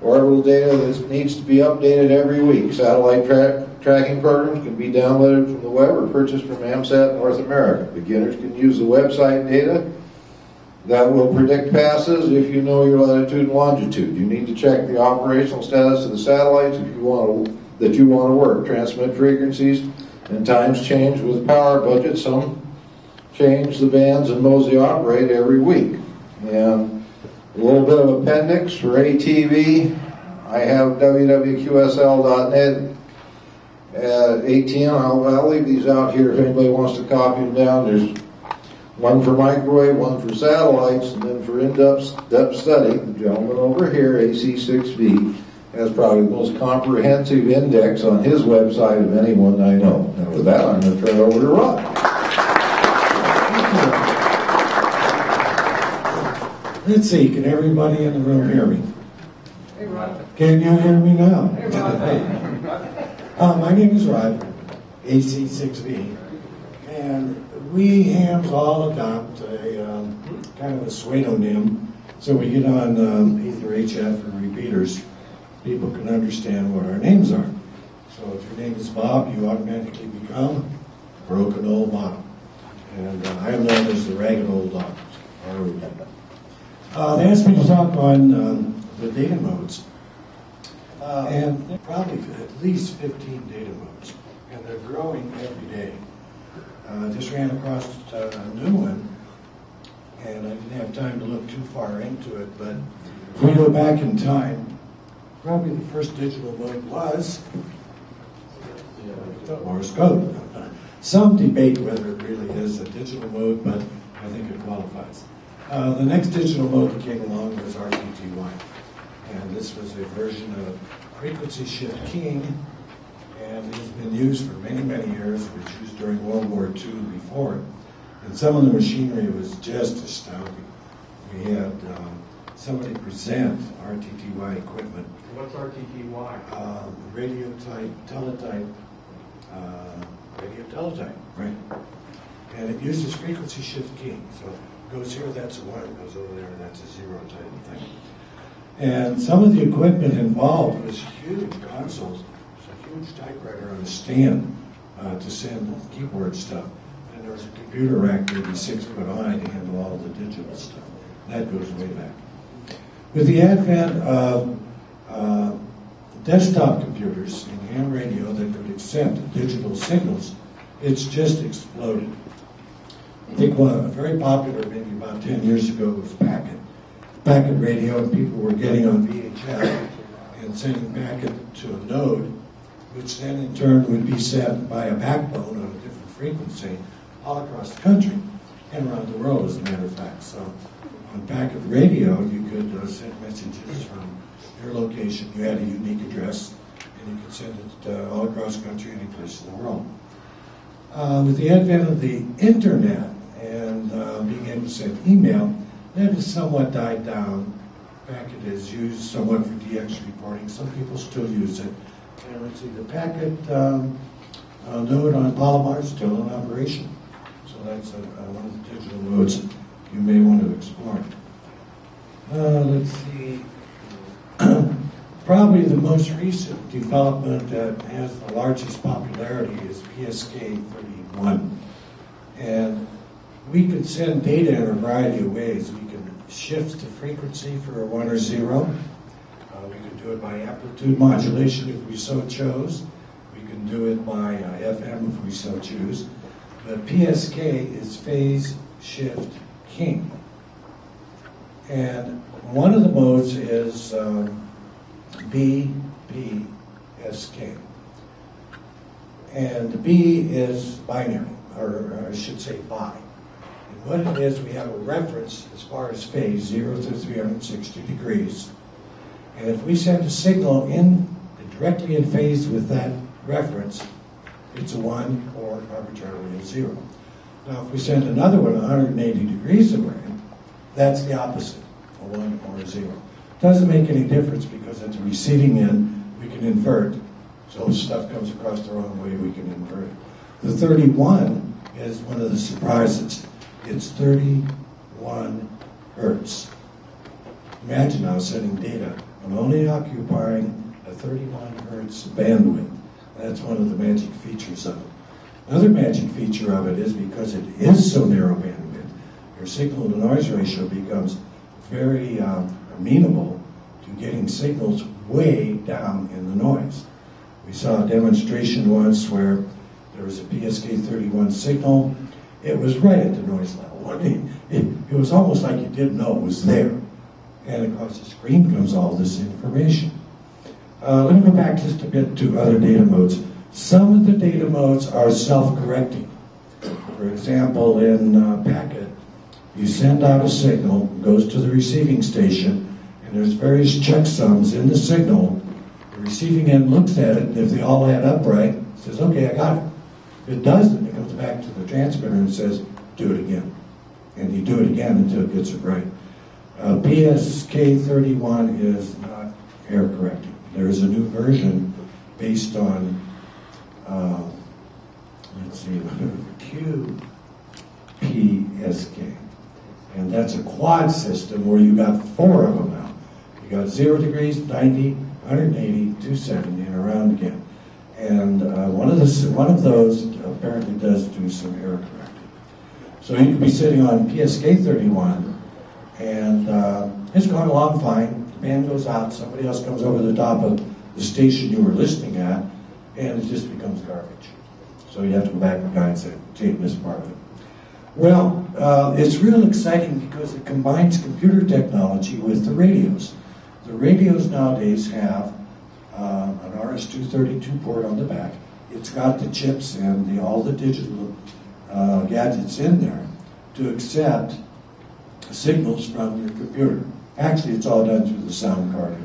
Orbital data that needs to be updated every week. Satellite tra- tracking programs can be downloaded from the web or purchased from AMSAT North America. Beginners can use the website data that will predict passes if you know your latitude and longitude. You need to check the operational status of the satellites if you want to, that you want to work. Transmit frequencies and times change with power budget. Some change the bands and modes they operate every week. And a little bit of appendix for ATV. I have www.qsl.net at ATN. I'll, I'll leave these out here if anybody wants to copy them down. There's one for microwave, one for satellites, and then for in-depth depth study, the gentleman over here, AC6V, has probably the most comprehensive index on his website of anyone I know. And with that, I'm going to turn it over to Rod. Let's see, can everybody in the room hear me? Can you hear me now? Uh, my name is Rod, AC6V, and we hams all adopt a um, kind of a pseudonym so we get on um, either HF or repeaters. People can understand what our names are. So if your name is Bob, you automatically become Broken Old Bob. And uh, I am known as the Ragged Old Dog. Uh, they asked me to talk on um, the data modes. Uh, and probably at least 15 data modes. And they're growing every day. Uh, just ran across uh, a new one, and I didn't have time to look too far into it, but if we go back in time, probably the first digital mode was Morse code. Some debate whether it really is a digital mode, but I think it qualifies. Uh, the next digital mode that came along was RTTY, and this was a version of frequency shift keying, and it has been used for many, many years. It was used during World War II and before. And some of the machinery was just astounding. We had um, somebody present RTTY equipment, What's RTTY? um, radio type, teletype, uh, radio teletype. Right. And it uses frequency shift keying. So it goes here, that's a one, it goes over there, that's a zero type of thing. And some of the equipment involved was huge consoles. It's a huge typewriter on a stand uh, to send keyboard stuff. And there was a computer rack maybe six foot high to handle all the digital stuff. That goes way back. With the advent of uh, desktop computers and ham radio that could accept digital signals, it's just exploded. I think one a very popular, maybe about 10 years ago, was Packet. Packet radio, and people were getting on VHF and sending packet to a node, which then in turn would be sent by a backbone on a different frequency all across the country and around the world, as a matter of fact. So on packet radio, you could uh, send messages from your location. You had a unique address, and you could send it uh, all across the country, any place in the world. Uh, with the advent of the internet and uh, being able to send email, that has somewhat died down. Packet is used somewhat for DX reporting. Some people still use it. And let's see, the packet um, uh, node on Palomar is still in operation. So that's a, uh, one of the digital nodes you may want to explore. Uh, let's see. Probably the most recent development that has the largest popularity is PSK 31. And we could send data in a variety of ways. We shift the frequency for a one or zero. Uh, we could do it by amplitude modulation if we so chose. We can do it by uh, FM if we so choose. But PSK is phase shift keying. And one of the modes is um, BPSK. And B is binary, or I should say bi. What it is, we have a reference as far as phase, 0 to 360 degrees. And if we send a signal in directly in phase with that reference, it's a 1 or arbitrarily a 0. Now, if we send another one 180 degrees away, that's the opposite, a 1 or a 0. Doesn't make any difference because at the receiving end, we can invert. So if stuff comes across the wrong way, we can invert it. The 31 is one of the surprises. It's 31 hertz. Imagine now sending data. I'm only occupying a 31 hertz bandwidth. That's one of the magic features of it. Another magic feature of it is because it is so narrow bandwidth, your signal to noise ratio becomes very um, amenable to getting signals way down in the noise. We saw a demonstration once where there was a PSK 31 signal. It was right at the noise level. I mean, it, it was almost like you didn't know it was there. And across the screen comes all this information. Uh, let me go back just a bit to other data modes. Some of the data modes are self-correcting. For example, in uh, packet, you send out a signal, goes to the receiving station, and there's various checksums in the signal. The receiving end looks at it, and if they all add up right, says, okay, I got it. If it doesn't, comes back to the transmitter and says, do it again. And you do it again until it gets it right. Uh, PSK 31 is not error correcting. There is a new version based on, uh, let's see, QPSK. And that's a quad system where you got four of them now. You got zero degrees, 90, 180, 270, and around again. And uh, one of the one of those apparently does do some error correcting. So you could be sitting on PSK 31, and uh, it's going along fine. The band goes out, somebody else comes over the top of the station you were listening at, and it just becomes garbage. So you have to go back to the guy and say, gee, this part of it. Well, uh, it's real exciting because it combines computer technology with the radios. The radios nowadays have uh, an RS-232 port on the back. It's got the chips and the, all the digital uh, gadgets in there to accept signals from your computer. Actually, it's all done through the sound card.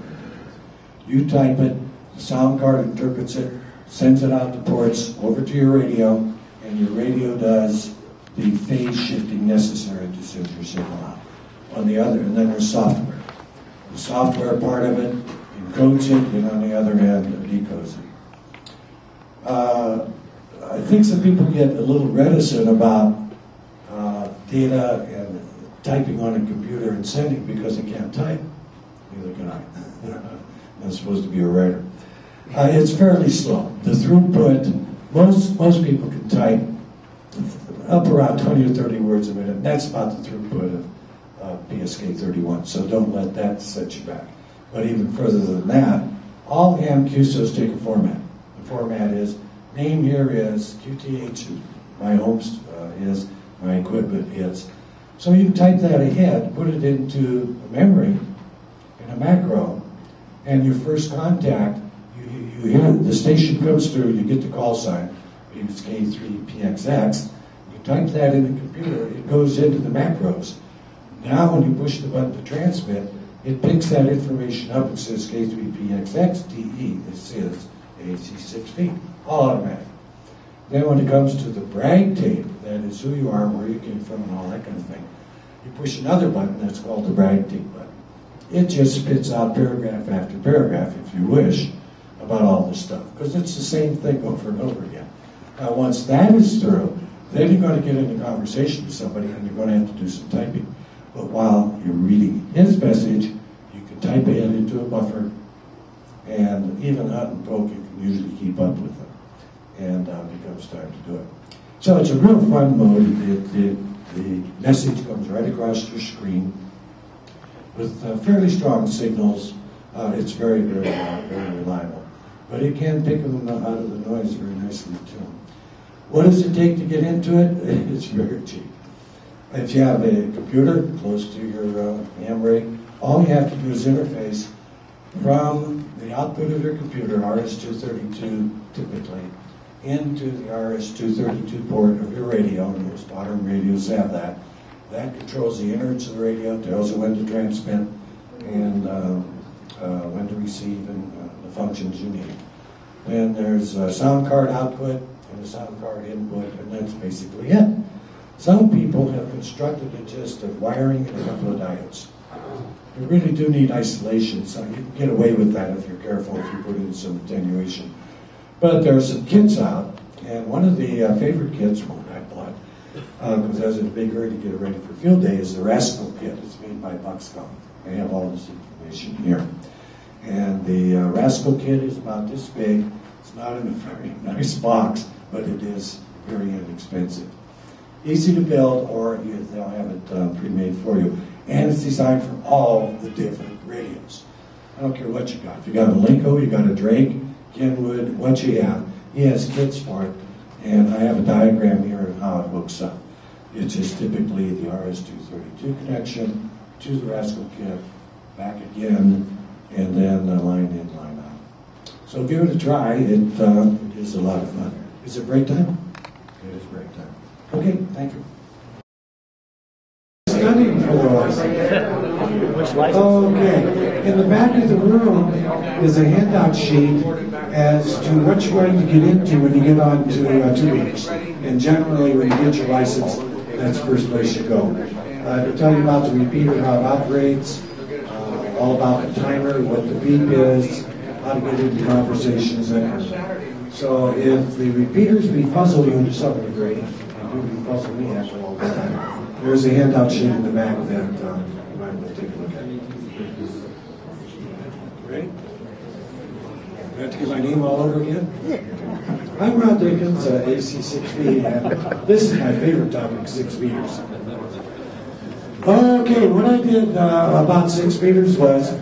You type it, the sound card interprets it, sends it out to ports over to your radio, and your radio does the phase shifting necessary to send your signal out. On the other, and then there's software. The software part of it it, and on the other end, decodes it. Uh, I think some people get a little reticent about uh, data and typing on a computer and sending because they can't type. Neither can I. I'm supposed to be a writer. Uh, it's fairly slow. The throughput, most most people can type up around 20 or 30 words a minute. That's about the throughput of uh, PSK 31. So don't let that set you back. But even further than that, all ham QSOs take a format. The format is name here is QTH, my home uh, is, my equipment is. So you can type that ahead, put it into memory in a macro, and your first contact, you, you, you hear the station comes through, you get the call sign, it's K3PXX, you type that in the computer, it goes into the macros. Now when you push the button to transmit, it picks that information up and says K3PXX DE, it says AC6 all automatic. Then when it comes to the brag tape, that is who you are, where you came from, and all that kind of thing, you push another button that's called the brag tape button. It just spits out paragraph after paragraph, if you wish, about all this stuff, because it's the same thing over and over again. Now, once that is through, then you're going to get into conversation with somebody, and you're going to have to do some typing. But while you're reading his message, you can type it into a buffer, and even hot and poke, you can usually keep up with them. And uh, it becomes time to do it. So it's a real fun mode. It, it, the message comes right across your screen with uh, fairly strong signals. Uh, it's very, very, uh, very reliable. But it can pick them out of the noise very nicely too. What does it take to get into it? It's very cheap. If you have a computer close to your uh, rig, all you have to do is interface from the output of your computer, RS-232 typically, into the RS-232 port of your radio, and most modern radios have that. That controls the innards of the radio, tells it when to transmit and uh, uh, when to receive and uh, the functions you need. Then there's a sound card output and a sound card input, and that's basically it. Some people have constructed it just of wiring and a couple of diodes. You really do need isolation, so you can get away with that if you're careful, if you put in some attenuation. But there are some kits out, and one of the uh, favorite kits, one I bought, because uh, I was in a big hurry to get it ready for field day, is the Rascal kit. It's made by Buxcomm. I have all this information here. And the uh, Rascal kit is about this big. It's not in a very nice box, but it is very inexpensive easy to build, or they'll have it uh, pre-made for you. And it's designed for all the different radios. I don't care what you got. If you got a Linko, you got a Drake, Kenwood, what you have, he has kits for it. And I have a diagram here of how it hooks up. It's just typically the RS-232 connection to the Rascal kit, back again, and then uh, line in, line out. So give it a try. It, uh, it is a lot of fun. Is it break time? It is break time. Okay, thank you. Studying for us. Okay, in the back of the room is a handout sheet as to what you're going to get into when you get on to uh, two weeks. And generally, when you get your license, that's the first place you go. Uh, to tell you about the repeater, how it operates, uh, all about the timer, what the beep is, how to get into conversations, and. So if the repeaters befuzzle you to some degree, and do befuzzle me actually all the time, there's a handout sheet in the back that uh, you might want to take a look at. Ready? I have to get my name all over again? I'm Rod Dickens, uh, AC6V, and this is my favorite topic, six meters. Okay, what I did uh, about six meters was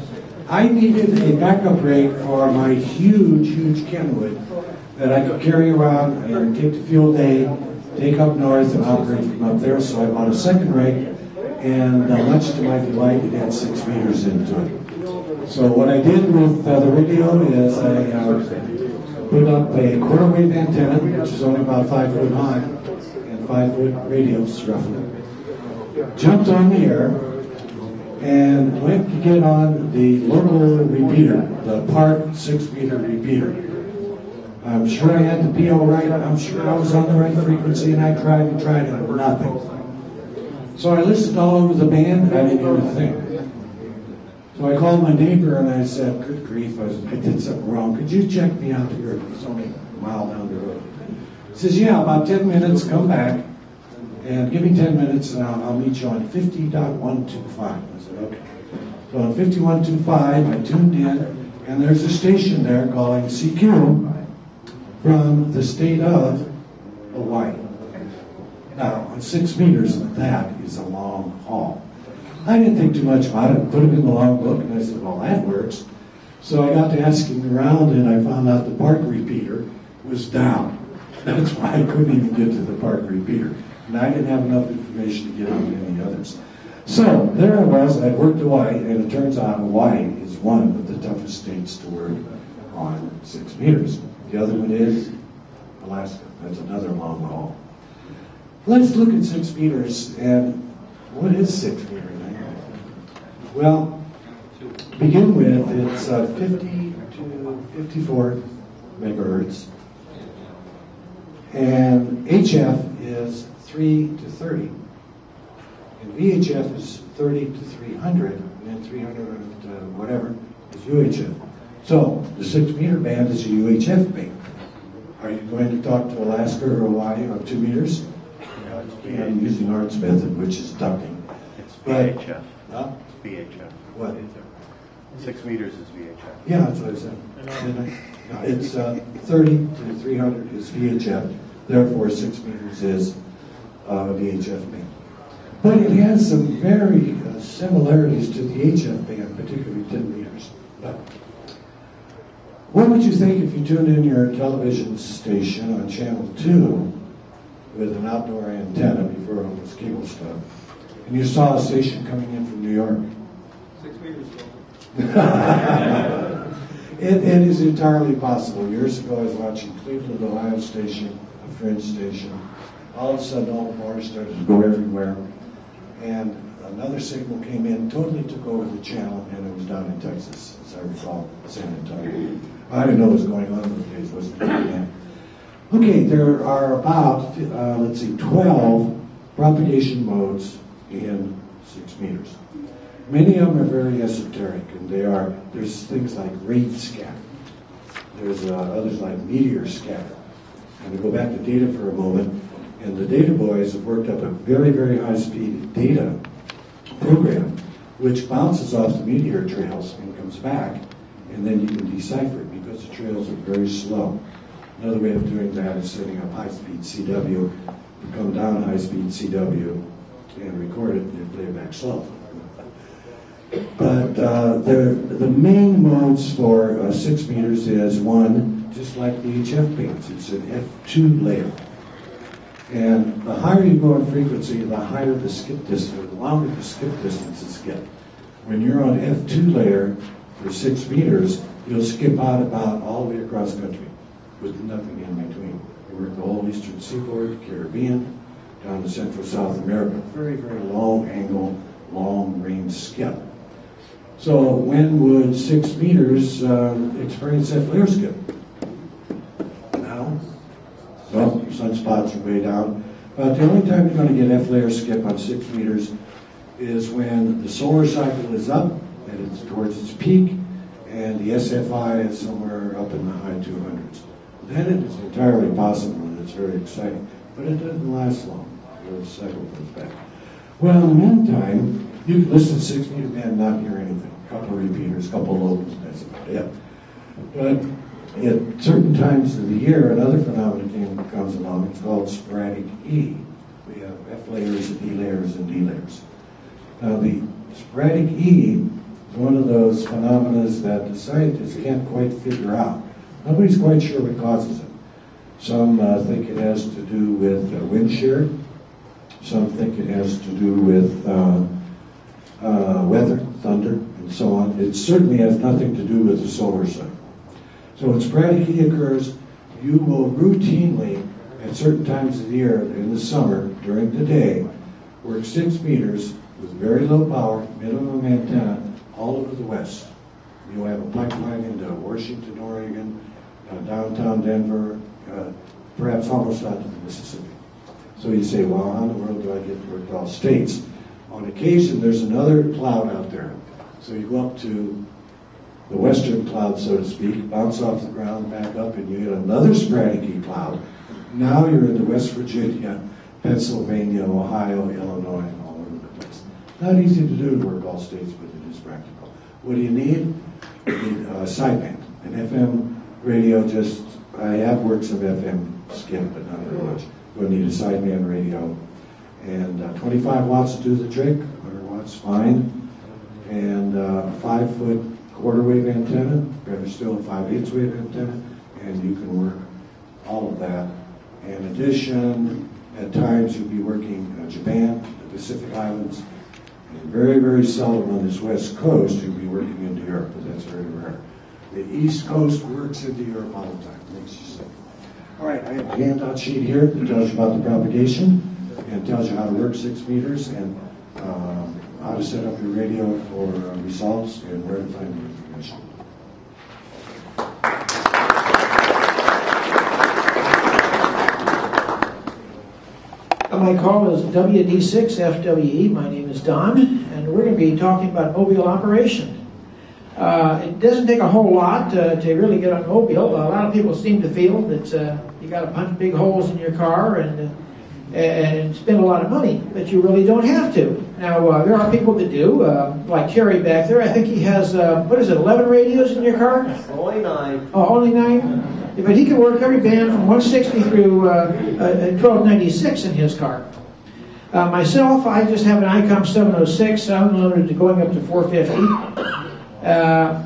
I needed a backup rig for my huge, huge Kenwood that I could carry around and take to field day, take up north and operate from up there. So I bought a second rig, and uh, much to my delight, it had six meters into it. So what I did with uh, the radio is I uh, put up a quarter wave antenna, which is only about five foot high, and five foot radios roughly. Jumped on the air and went to get on the local repeater, the PARC six meter repeater. I'm sure I had the PO right, I'm sure I was on the right frequency, and I tried and tried and nothing. So I listened all over the band, and I didn't hear a thing. So I called my neighbor and I said, good grief, I, was, I did something wrong. Could you check me out here? It's only a mile down the road. He says, yeah, about 10 minutes, come back and give me 10 minutes and I'll, I'll meet you on 50.125. I said, okay. So on 5125, I tuned in and there's a station there calling CQ from the state of Hawaii. Now, on six meters, that is a long haul. I didn't think too much about it, put it in the log book, and I said, well, that works. So I got to asking around, and I found out the PARC repeater was down. That's why I couldn't even get to the PARC repeater. And I didn't have enough information to get on any others. So there I was, I'd worked Hawaii, and it turns out Hawaii is one of the toughest states to work on six meters. The other one is Alaska. That's another long haul. Let's look at six meters, and what is six meters? Well, to begin with, it's uh, 50 to 54 megahertz, and HF is 3 to 30, and VHF is 30 to 300, and then 300 to whatever is UHF. So the six meter band is a UHF band. Are you going to talk to Alaska or Hawaii on two meters? And using Art's method, which is ducting. It's VHF. Huh? It's VHF. What? Six meters is VHF. Yeah, that's what I said. I? It's uh, 30 to 300 is VHF, therefore six meters is uh, VHF band. But it has some very uh, similarities to the HF band, particularly 10 meters. But what would you think if you tuned in your television station on channel 2 with an outdoor antenna before all this cable stuff, and you saw a station coming in from New York? Six meters. It, it is entirely possible. Years ago, I was watching Cleveland, Ohio station, a French station. All of a sudden, all the bars started to go everywhere. And another signal came in, totally took over the channel, and it was down in Texas, as I recall, San Antonio. I didn't know what was going on those days, wasn't it? Okay, there are about, uh, let's see, 12 propagation modes in six meters. Many of them are very esoteric, and they are, there's things like rate scatter. There's uh, others like meteor scatter. And to go back to data for a moment, and the data boys have worked up a very, very high-speed data program, which bounces off the meteor trails and comes back, and then you can decipher trails are very slow. Another way of doing that is setting up high-speed CW, come down high-speed CW and record it and play it back slow. But uh, the, the main modes for uh, six meters is one, just like the HF bands, it's an F2 layer. And the higher you go in frequency, the higher the skip distance, the longer the skip distances get. When you're on F2 layer for six meters, you'll skip out about all the way across the country with nothing in between. You work the whole eastern seaboard, Caribbean, down to Central South America. Very, very long angle, long range skip. So when would six meters um, experience that F layer skip? Now? Well, your sunspots are way down. But the only time you're going to get F layer skip on six meters is when the solar cycle is up and it's towards its peak, and the SFI is somewhere up in the high 200s. Then it is entirely possible, and it's very exciting. But it doesn't last long. The cycle goes back. Well, in the meantime, you can listen to six meter band and not hear anything. A couple of repeaters, a couple of lobes, that's about it. But at certain times of the year, another phenomenon comes along. It's called sporadic E. We have F layers and E layers and D layers. Now, the sporadic E one of those phenomena that scientists can't quite figure out. Nobody's quite sure what causes it. Some uh, think it has to do with uh, wind shear. Some think it has to do with uh, uh, weather, thunder, and so on. It certainly has nothing to do with the solar cycle. So when sporadic heat occurs, you will routinely, at certain times of the year, in the summer, during the day, work six meters with very low power, minimum antenna, all over the west. You'll have a pipeline into Washington, Oregon, uh, downtown Denver, uh, perhaps almost out to the Mississippi. So you say, well, how in the world do I get to work all states? On occasion, there's another cloud out there. So you go up to the western cloud, so to speak, bounce off the ground, back up, and you get another Spranicki cloud. Now you're into West Virginia, Pennsylvania, Ohio, Illinois, and all over the place. Not easy to do to work all states, but. What do you need? You need a sideband. An FM radio just, I have worked some FM skip, but not very much. You'll need a sideband radio. And uh, 25 watts to do the trick, 100 watts, fine. And uh, five foot quarter wave antenna, better still a five eighths wave antenna, and you can work all of that. In addition, at times you'll be working uh, Japan, the Pacific Islands, and very, very seldom on this west coast you'll be working into Europe, but that's very rare. The east coast works into Europe all the time, makes you sick. All right, I have a handout sheet here that tells you about the propagation and tells you how to work six meters and um, how to set up your radio for uh, results and where to find the information. Uh, My call is WD6FWE. My name is Don, and we're going to be talking about mobile operation. Uh, it doesn't take a whole lot uh, to really get on mobile. A lot of people seem to feel that uh, you got to punch big holes in your car and uh, and spend a lot of money, but you really don't have to. Now uh, there are people that do, uh, like Kerry back there. I think he has uh, what is it, 11 radios in your car? Only nine. Oh, only nine? But he can work every band from 160 through uh, uh, 1296 in his car. Uh, myself, I just have an ICOM 706. I'm limited to going up to 450. Uh,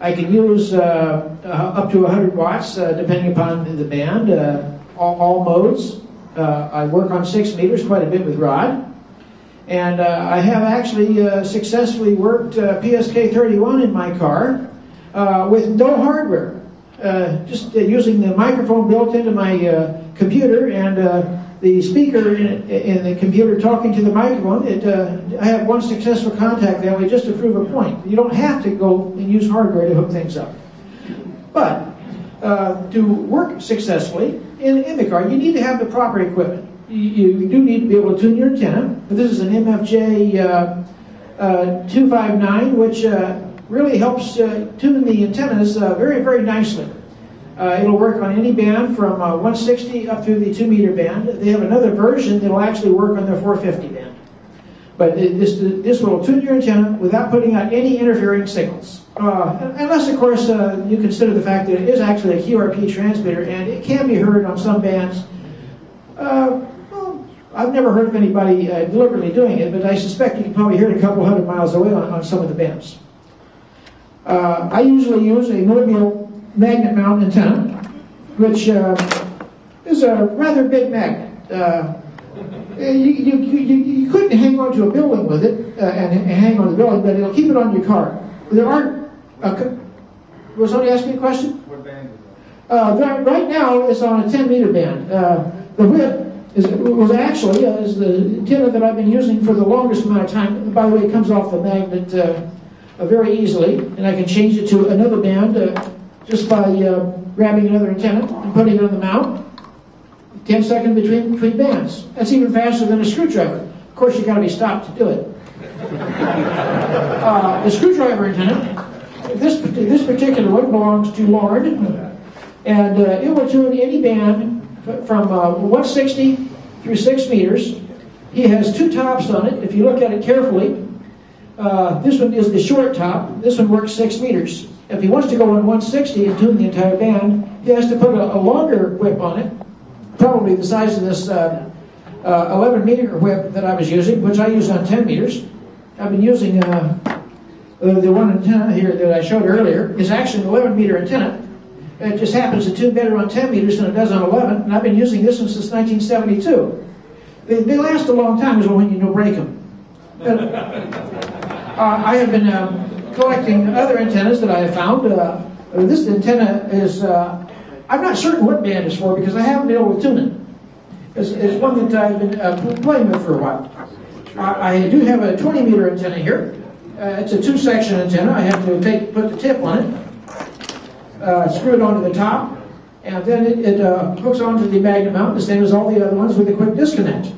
I can use uh, uh, up to 100 watts, uh, depending upon the band, uh, all, all modes. Uh, I work on six meters quite a bit with Rod. And uh, I have actually uh, successfully worked uh, PSK 31 in my car uh, with no hardware. Uh, just uh, using the microphone built into my uh, computer and uh, the speaker in, in the computer talking to the microphone. It, I have one successful contact that way just to prove a point. You don't have to go and use hardware to hook things up. But to work successfully in, in the car, you need to have the proper equipment. You, you do need to be able to tune your antenna. But this is an MFJ uh, uh, 259, which uh, really helps uh, tune the antennas uh, very, very nicely. Uh, it'll work on any band from uh, 160 up through the 2 meter band. They have another version that'll actually work on their 450 band. But this, this will tune your antenna without putting out any interfering signals. Uh, unless, of course, uh, you consider the fact that it is actually a QRP transmitter and it can be heard on some bands. Well, I've never heard of anybody uh, deliberately doing it, but I suspect you can probably hear it a couple hundred miles away on, on some of the bands. Uh, I usually use a millimeter magnet mount antenna, which uh, is a rather big magnet. Uh, you, you, you, you couldn't hang on to a building with it uh, and, and hang on the building, but it'll keep it on your car. There aren't. Uh, was somebody asking a question? What band is Uh, right, now, it's on a 10 meter band. Uh, the whip is, was actually uh, is the antenna that I've been using for the longest amount of time. By the way, it comes off the magnet uh, uh, very easily, and I can change it to another band uh, just by uh, grabbing another antenna and putting it on the mount. 10 seconds between, between bands. That's even faster than a screwdriver. Of course, you've got to be stopped to do it. Uh, the screwdriver antenna, this, this particular one belongs to Lauren, and uh, it will tune any band from uh, 160 through 6 meters. He has two tops on it. If you look at it carefully, uh, this one is the short top. This one works 6 meters. If he wants to go on 160 and tune the entire band, he has to put a, a longer whip on it, probably the size of this uh, uh, 11 meter whip that I was using, which I use on 10 meters. I've been using uh, uh, the one antenna here that I showed earlier is actually an 11 meter antenna. It just happens to tune better on 10 meters than it does on 11, and I've been using this one since 1972. They, they last a long time as well when you don't break them. Uh, I have been um, collecting other antennas that I have found. Uh, uh, this antenna is, uh, I'm not certain what band it's for because I haven't been able to tune it. It's, it's one that I've been uh, playing with for a while. I, I do have a 20 meter antenna here. Uh, it's a two section antenna. I have to take, put the tip on it, uh, screw it onto the top, and then it, it uh, hooks onto the magnet mount, the same as all the other ones with a quick disconnect.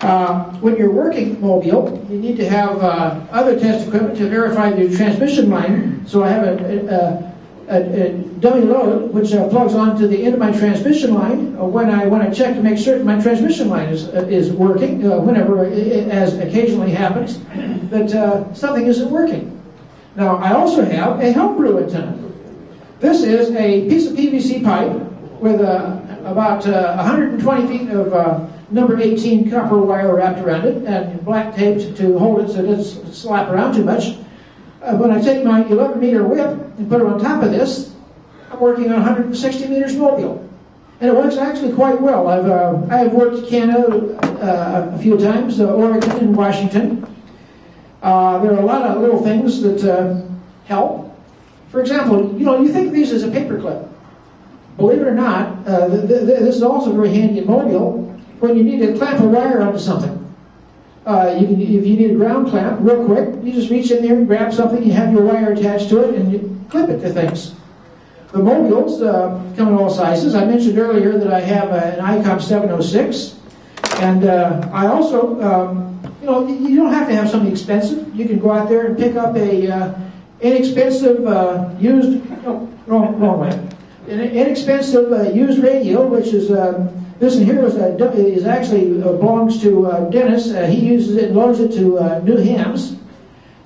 Uh, when you're working mobile, you need to have uh, other test equipment to verify the transmission line. So I have a, a, a, a dummy load which uh, plugs onto the end of my transmission line uh, when I want to check to make certain my transmission line is uh, is working. Uh, whenever, it, as occasionally happens, that something isn't working. Now I also have a homebrew antenna. This is a piece of PVC pipe with about uh, 120 feet of number 18 copper wire wrapped around it and black taped to hold it so it doesn't slap around too much. Uh, when I take my 11 meter whip and put it on top of this, I'm working on 160 meters mobile. And it works actually quite well. I've, uh, I have worked Canada uh, a few times, uh, Oregon and Washington. Uh, there are a lot of little things that uh, help. For example, you know, you think of these as a paperclip. Believe it or not, th- th- this is also very handy in mobile when you need to clamp a wire onto something. Uh, you can, if you need a ground clamp, real quick, you just reach in there and grab something, you have your wire attached to it, and you clip it to things. The mobiles uh, come in all sizes. I mentioned earlier that I have an ICOM 706, and uh, I also, um, you know, you don't have to have something expensive. You can go out there and pick up a uh, inexpensive uh, used, no, wrong, wrong way, an inexpensive uh, used radio, which is um, this here is, uh, is actually uh, belongs to uh, Dennis. Uh, he uses it and loans it to uh, New Hams.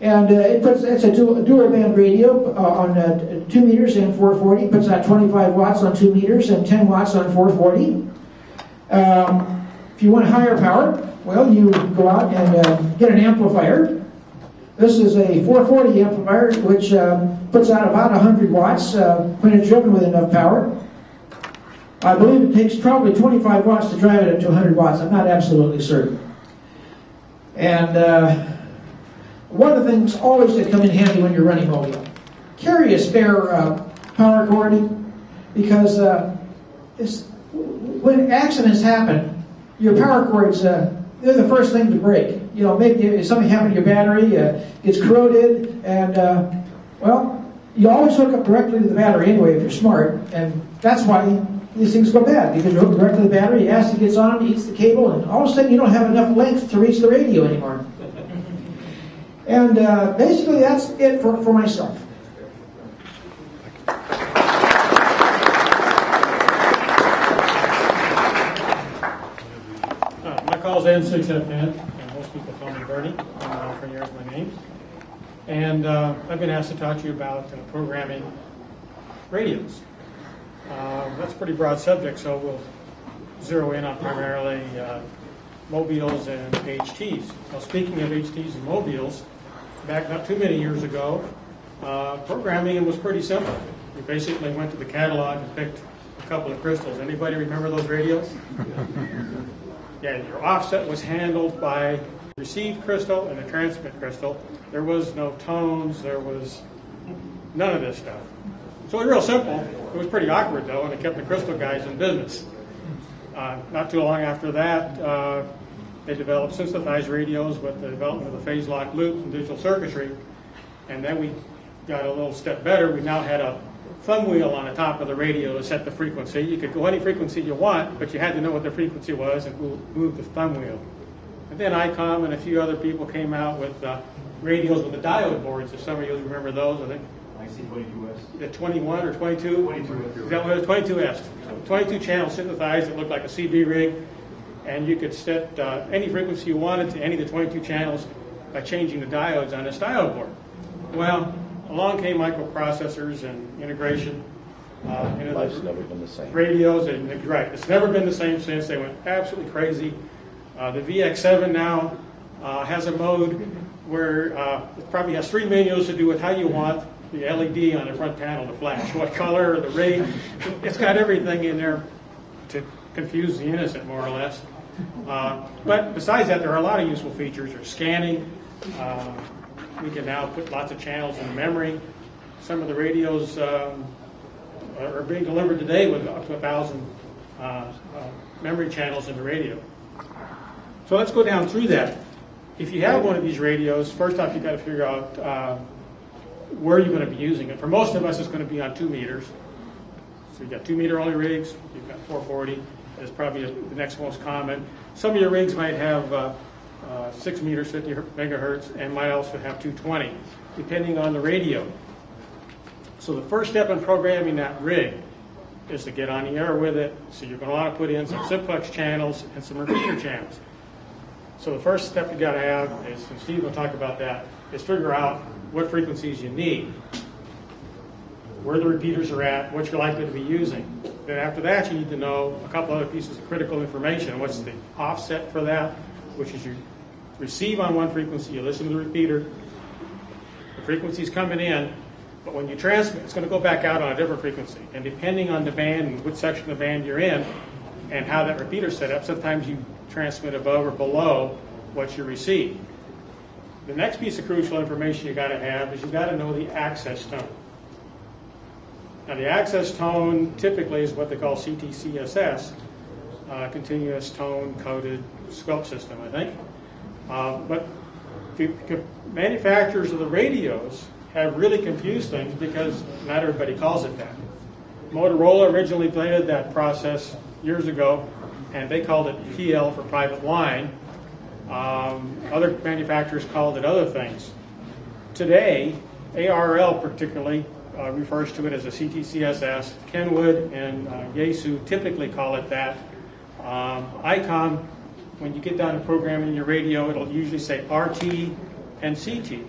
And it puts it's a dual, band radio on uh, 2 meters and 440. It Puts out 25 watts on 2 meters and 10 watts on 440. Um, if you want higher power, well, you go out and get an amplifier. This is a 440 amplifier, which uh, puts out about 100 watts uh, when it's driven with enough power. I believe it takes probably 25 watts to drive it up to 100 watts. I'm not absolutely certain. And uh, one of the things always that come in handy when you're running mobile, carry a spare uh, power cord because uh, when accidents happen, your power cords, uh, they're the first thing to break. You know, maybe if something happened to your battery, uh, gets corroded, and uh, well, you always hook up directly to the battery anyway if you're smart, and that's why these things go bad because you hook directly to the battery, acid gets on, eats the cable, and all of a sudden you don't have enough length to reach the radio anymore. And uh, basically, that's it for, for myself. Uh, my call is N6FN, and most people call me Bernie. Uh, for years, my name. And uh, I've been asked to talk to you about uh, programming radios. Uh, that's a pretty broad subject, so we'll zero in on primarily uh, mobiles and HTs. Now, speaking of HTs and mobiles, back not too many years ago, uh, programming was pretty simple. You basically went to the catalog and picked a couple of crystals. Anybody remember those radios? Yeah, your offset was handled by receive crystal and the transmit crystal. There was no tones, there was none of this stuff. So it was real simple. It was pretty awkward though, and it kept the crystal guys in business. Uh, not too long after that, uh, they developed synthesized radios with the development of the phase lock loops and digital circuitry. And then we got a little step better. We now had a thumb wheel on the top of the radio to set the frequency. You could go any frequency you want, but you had to know what the frequency was and move- the thumb wheel. And then ICOM and a few other people came out with uh, radios with the diode boards. If some of you remember those, I think IC22S. the 21 or 22? 22. Is that what it was? 22S. 22 channels synthesized that looked like a CB rig, and you could set uh, any frequency you wanted to any of the 22 channels by changing the diodes on this diode board. Well, along came microprocessors and integration. Uh, into the Life's never been the same. radios, and you're right, it's never been the same since. They went absolutely crazy. Uh, the VX7 now uh, has a mode where uh, it probably has three menus to do with how you want the LED on the front panel to flash, what color, the rate. It's got everything in there to confuse the innocent, more or less. Uh, but besides that, there are a lot of useful features. There's scanning. Uh, we can now put lots of channels in memory. Some of the radios um, are being delivered today with up to a thousand uh, uh, memory channels in the radio. So let's go down through that. If you have one of these radios, first off, you've got to figure out where you're going to be using it. For most of us, it's going to be on two meters. So you've got two meter only rigs, you've got 440, is probably the next most common. Some of your rigs might have uh, uh, 6 meters, 50 megahertz, and might also have 220, depending on the radio. So the first step in programming that rig is to get on the air with it. So you're going to want to put in some simplex channels and some repeater channels. So the first step you got to have is, and Steve will talk about that, is figure out what frequencies you need, where the repeaters are at, what you're likely to be using. Then after that, you need to know a couple other pieces of critical information. What's the offset for that, which is you receive on one frequency, you listen to the repeater, the frequency's coming in, but when you transmit, it's going to go back out on a different frequency. And depending on the band and which section of the band you're in and how that repeater's set up, sometimes you transmit above or below what you receive. The next piece of crucial information you got to have is you got to know the access tone. Now, the access tone typically is what they call CTCSS, uh, continuous tone coded squelch system, I think. Uh, but the, manufacturers of the radios have really confused things because not everybody calls it that. Motorola originally created that process years ago, and they called it PL for private line. Um, other manufacturers called it other things. Today, ARRL particularly uh, refers to it as a CTCSS. Kenwood and uh, Yaesu typically call it that. Um, ICOM, when you get down to programming your radio, it'll usually say RT and CT.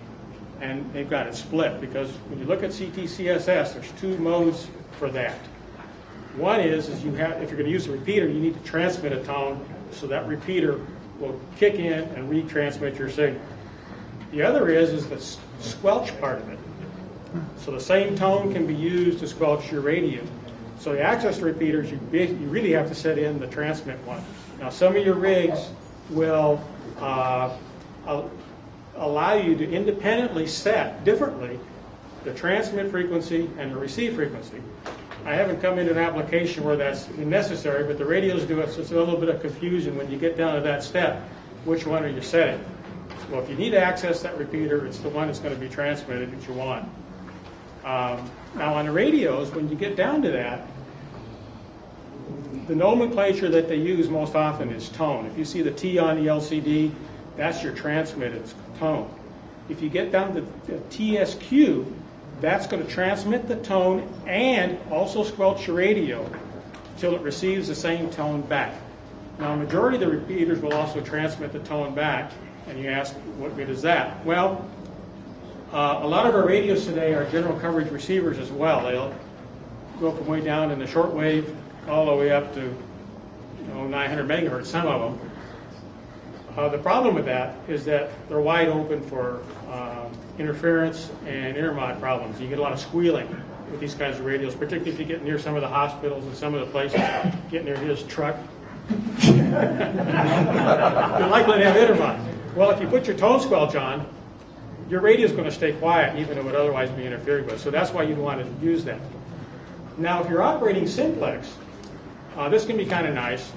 And they've got it split because when you look at CTCSS, there's two modes for that. One is, is you have, if you're going to use a repeater, you need to transmit a tone so that repeater will kick in and retransmit your signal. The other is, is the squelch part of it. So the same tone can be used to squelch your radio. So the access repeaters, you, you really have to set in the transmit one. Now some of your rigs will uh, allow you to independently set differently the transmit frequency and the receive frequency. I haven't come into an application where that's necessary, but the radios do it, so it's a little bit of confusion when you get down to that step. Which one are you setting? Well, if you need to access that repeater, it's the one that's going to be transmitted that you want. Um, now, on the radios, when you get down to that, the nomenclature that they use most often is tone. If you see the T on the LCD, that's your transmitted tone. If you get down to the TSQ, that's going to transmit the tone and also squelch your radio until it receives the same tone back. Now, a majority of the repeaters will also transmit the tone back, and you ask, what good is that? Well, uh, a lot of our radios today are general coverage receivers as well. They'll go from way down in the shortwave all the way up to you know, 900 megahertz, some of them. Uh, the problem with that is that they're wide open for interference and intermod problems. You get a lot of squealing with these kinds of radios, particularly if you get near some of the hospitals and some of the places, get near his truck. You're likely to have intermod. Well, if you put your tone squelch on, your radio is going to stay quiet even though it would otherwise be interfered with. So that's why you'd want to use that. Now, if you're operating simplex, uh, this can be kind of nice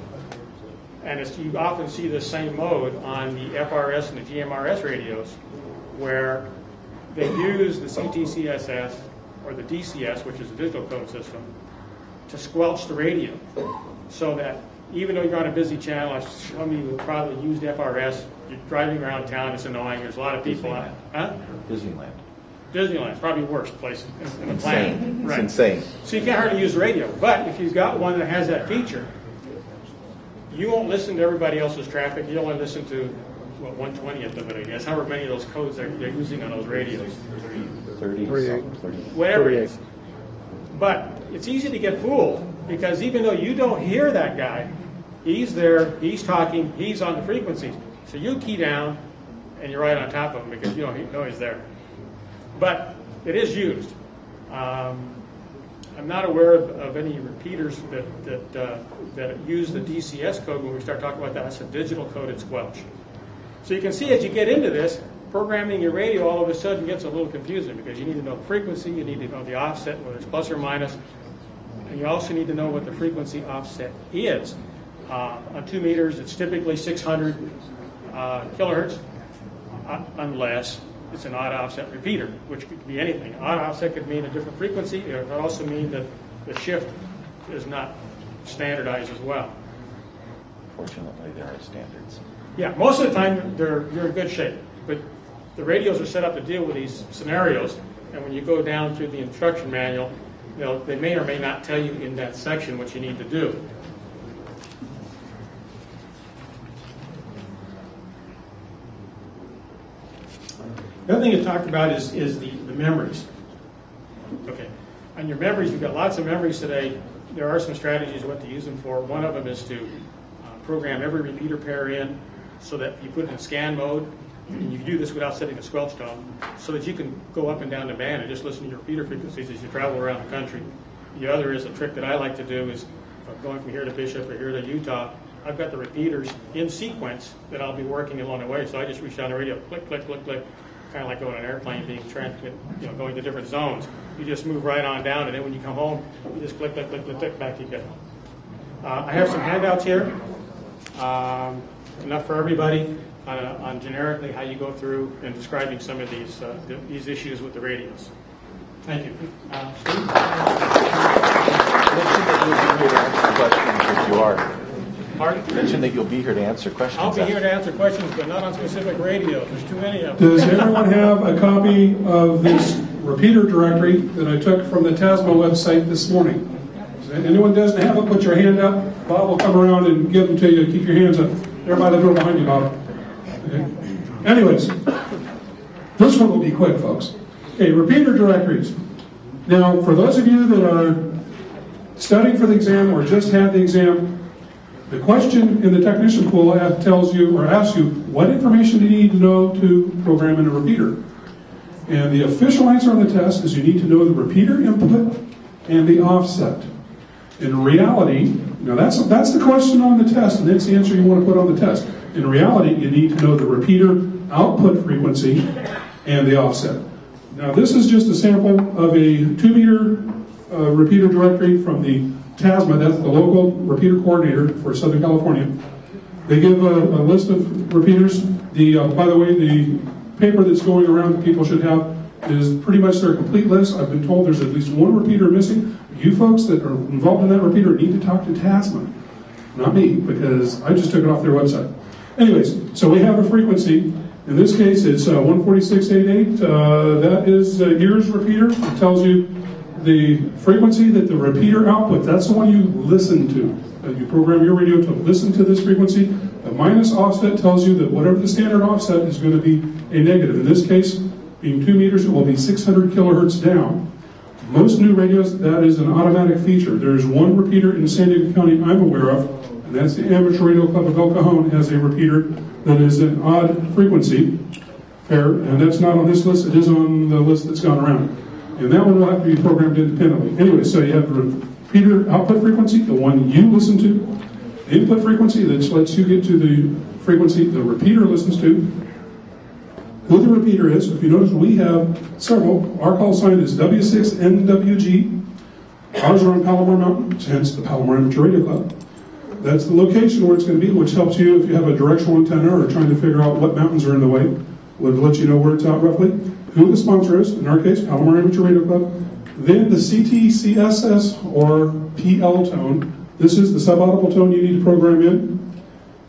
and you often see the same mode on the FRS and the GMRS radios, where they use the CTCSS or the DCS, which is a digital code system, to squelch the radio, so that even though you're on a busy channel, I some of you have probably used FRS. You're driving around town; it's annoying. There's a lot of people. Disneyland. Huh? Disneyland. Disneyland's probably the worst place in the planet. Insane. Right. It's insane. So you can't hardly use radio. But if you've got one that has that feature, you won't listen to everybody else's traffic. You only listen to what one twentieth of it, I guess. However many of those codes they're, they're using on those radios. 30, 38. something, 30. Whatever it is. But it's easy to get fooled because even though you don't hear that guy, he's there, he's talking, he's on the frequencies. So you key down and you're right on top of him because you don't know he's there. But it is used. Um, I'm not aware of, of any repeaters that, that, uh, that use the DCS code when we start talking about that. That's a digital coded squelch. So you can see as you get into this, programming your radio all of a sudden gets a little confusing because you need to know the frequency, you need to know the offset, whether it's plus or minus, and you also need to know what the frequency offset is. Uh, on two meters, it's typically 600 uh, kilohertz, uh, unless it's an odd offset repeater, which could be anything. Odd offset could mean a different frequency. It could also mean that the shift is not standardized as well. Fortunately, there are standards. Yeah, most of the time, they're, you're in good shape, but the radios are set up to deal with these scenarios, and when you go down through the instruction manual, you know, they may or may not tell you in that section what you need to do. The other thing you talked about is, is the, the memories. Okay, on your memories, you've got lots of memories today. There are some strategies what to use them for. One of them is to uh, program every repeater pair in so that you put it in scan mode, and you can do this without setting a squelch tone, so that you can go up and down the band and just listen to your repeater frequencies as you travel around the country. The other is a trick that I like to do is I'm going from here to Bishop or here to Utah, I've got the repeaters in sequence that I'll be working along the way. So I just reach down the radio, click, click, click, click, kind of like going on an airplane being transmit, you know, going to different zones. You just move right on down, and then when you come home, you just click, click, click, click, click back you go. Uh, I have some handouts here, um, enough for everybody, on, uh, on generically how you go through and describing some of these uh, th- these issues with the radios. Thank you. Uh, Steve? If you are. Pardon? Mention that you'll be here to answer questions. I'll be here to answer questions, but not on specific radios. There's too many of them. Does everyone have a copy of this repeater directory that I took from the TASMA website this morning? If anyone doesn't have it, put your hand up. Bob will come around and give them to you. Keep your hands up. By the door behind you, Bob. Okay. Anyways, this one will be quick, folks. Okay, repeater directories. Now, for those of you that are studying for the exam or just had the exam, the question in the technician pool tells you or asks you, what information do you need to know to program in a repeater? And the official answer on the test is you need to know the repeater input and the offset. In reality, now that's, that's the question on the test, and that's the answer you want to put on the test. In reality, you need to know the repeater output frequency and the offset. Now, this is just a sample of a two meter uh, repeater directory from the TASMA, that's the local repeater coordinator for Southern California. They give a, a list of repeaters. The, uh, by the way, the paper that's going around that people should have is pretty much their complete list. I've been told there's at least one repeater missing. You folks that are involved in that repeater need to talk to TASMA, not me, because I just took it off their website. Anyways, so we have a frequency. In this case, it's uh, 146.88. Uh, that is uh, years repeater. It tells you the frequency that the repeater output. That's the one you listen to. Uh, you program your radio to listen to this frequency. The minus offset tells you that whatever the standard offset is going to be a negative. In this case, being two meters, it will be 600 kilohertz down. Most new radios, that is an automatic feature. There's one repeater in San Diego County I'm aware of, and that's the Amateur Radio Club of El Cajon has a repeater that is an odd frequency pair, and that's not on this list, it is on the list that's gone around. And that one will have to be programmed independently. Anyway, so you have the repeater output frequency, the one you listen to, the input frequency that lets you get to the frequency the repeater listens to, who the repeater is. If you notice, we have several. Our call sign is W6NWG. Ours are on Palomar Mountain, hence the Palomar Amateur Radio Club. That's the location where it's going to be, which helps you if you have a directional antenna or trying to figure out what mountains are in the way. Would let you know where it's at roughly. Who the sponsor is, in our case, Palomar Amateur Radio Club. Then the CTCSS or PL tone. This is the subaudible tone you need to program in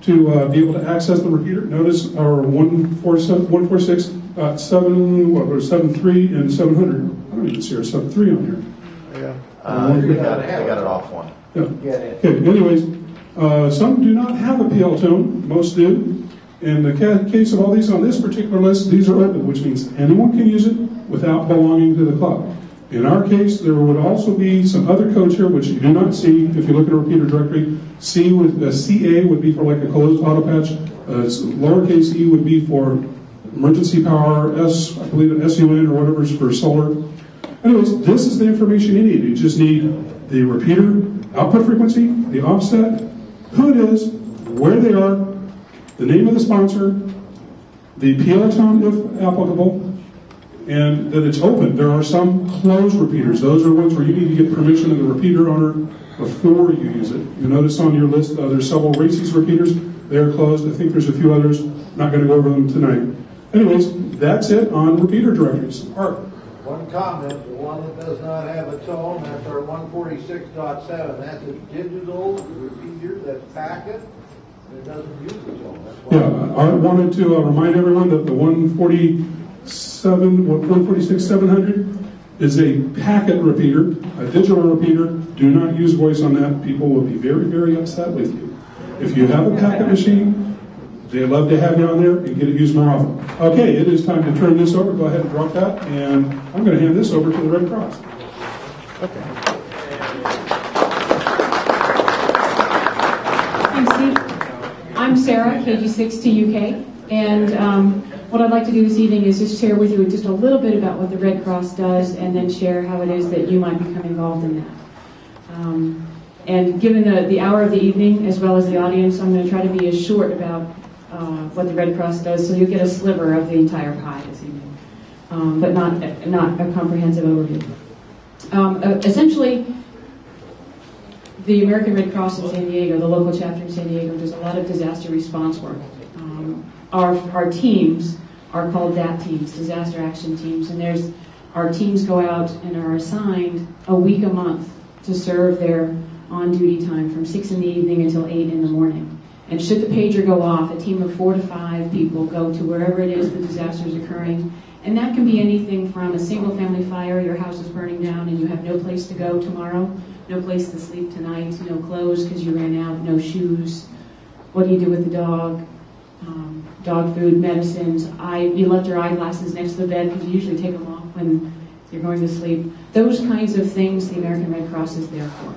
to uh, be able to access the repeater. Notice our 147 146, uh, 7, what was 73 and 700. I don't even see our 73 on here. Yeah. Uh, we got it, we got it off one. Yeah. Okay, anyways, uh, some do not have a PL tone, most do. In the ca- case of all these on this particular list, these are open, which means anyone can use it without belonging to the club. In our case, there would also be some other codes here which you do not see if you look at a repeater directory. C with uh, CA would be for like a closed auto patch. Uh, lowercase e would be for emergency power. S, I believe an SUN or whatever is for solar. Anyways, this is the information you need. You just need the repeater output frequency, the offset, who it is, where they are, the name of the sponsor, the PL tone if applicable, and that it's open. There are some closed repeaters. Those are ones where you need to get permission of the repeater owner before you use it. You notice on your list uh, there's several RACES repeaters. They're closed. I think there's a few others. Not going to go over them tonight. Anyways, that's it on repeater directories. Art. One comment, the one that does not have a tone, that's our 146.7. that's a digital repeater, that's packet, and it doesn't use a tone, that's. Yeah, I wanted to uh, remind everyone that the 147, what, 146, 700 is a packet repeater, a digital repeater. Do not use voice on that. People will be very, very upset with you. If you have a packet machine, they love to have you on there and get it used more often. Okay, it is time to turn this over. Go ahead and drop that, and I'm going to hand this over to the Red Cross. Thanks, Steve. I'm Sarah, KG6 to UK, and um, what I'd like to do this evening is just share with you just a little bit about what the Red Cross does, and then share how it is that you might become involved in that. Um, and given the, the hour of the evening, as well as the audience, I'm going to try to be as short about uh, what the Red Cross does, so you get a sliver of the entire pie this evening, um, but not not a comprehensive overview. Um, uh, essentially, the American Red Cross in San Diego, the local chapter in San Diego, does a lot of disaster response work. Um, our, our teams are called DAT teams, disaster action teams, and there's our teams go out and are assigned a week a month to serve their on-duty time from six in the evening until eight in the morning. And should the pager go off, a team of four to five people go to wherever it is the disaster is occurring. And that can be anything from a single family fire, your house is burning down and you have no place to go tomorrow, no place to sleep tonight, no clothes because you ran out, no shoes. What do you do with the dog? Um, dog food, medicines. Eye, you left your eyeglasses next to the bed because you usually take them off when you're going to sleep. Those kinds of things the American Red Cross is there for.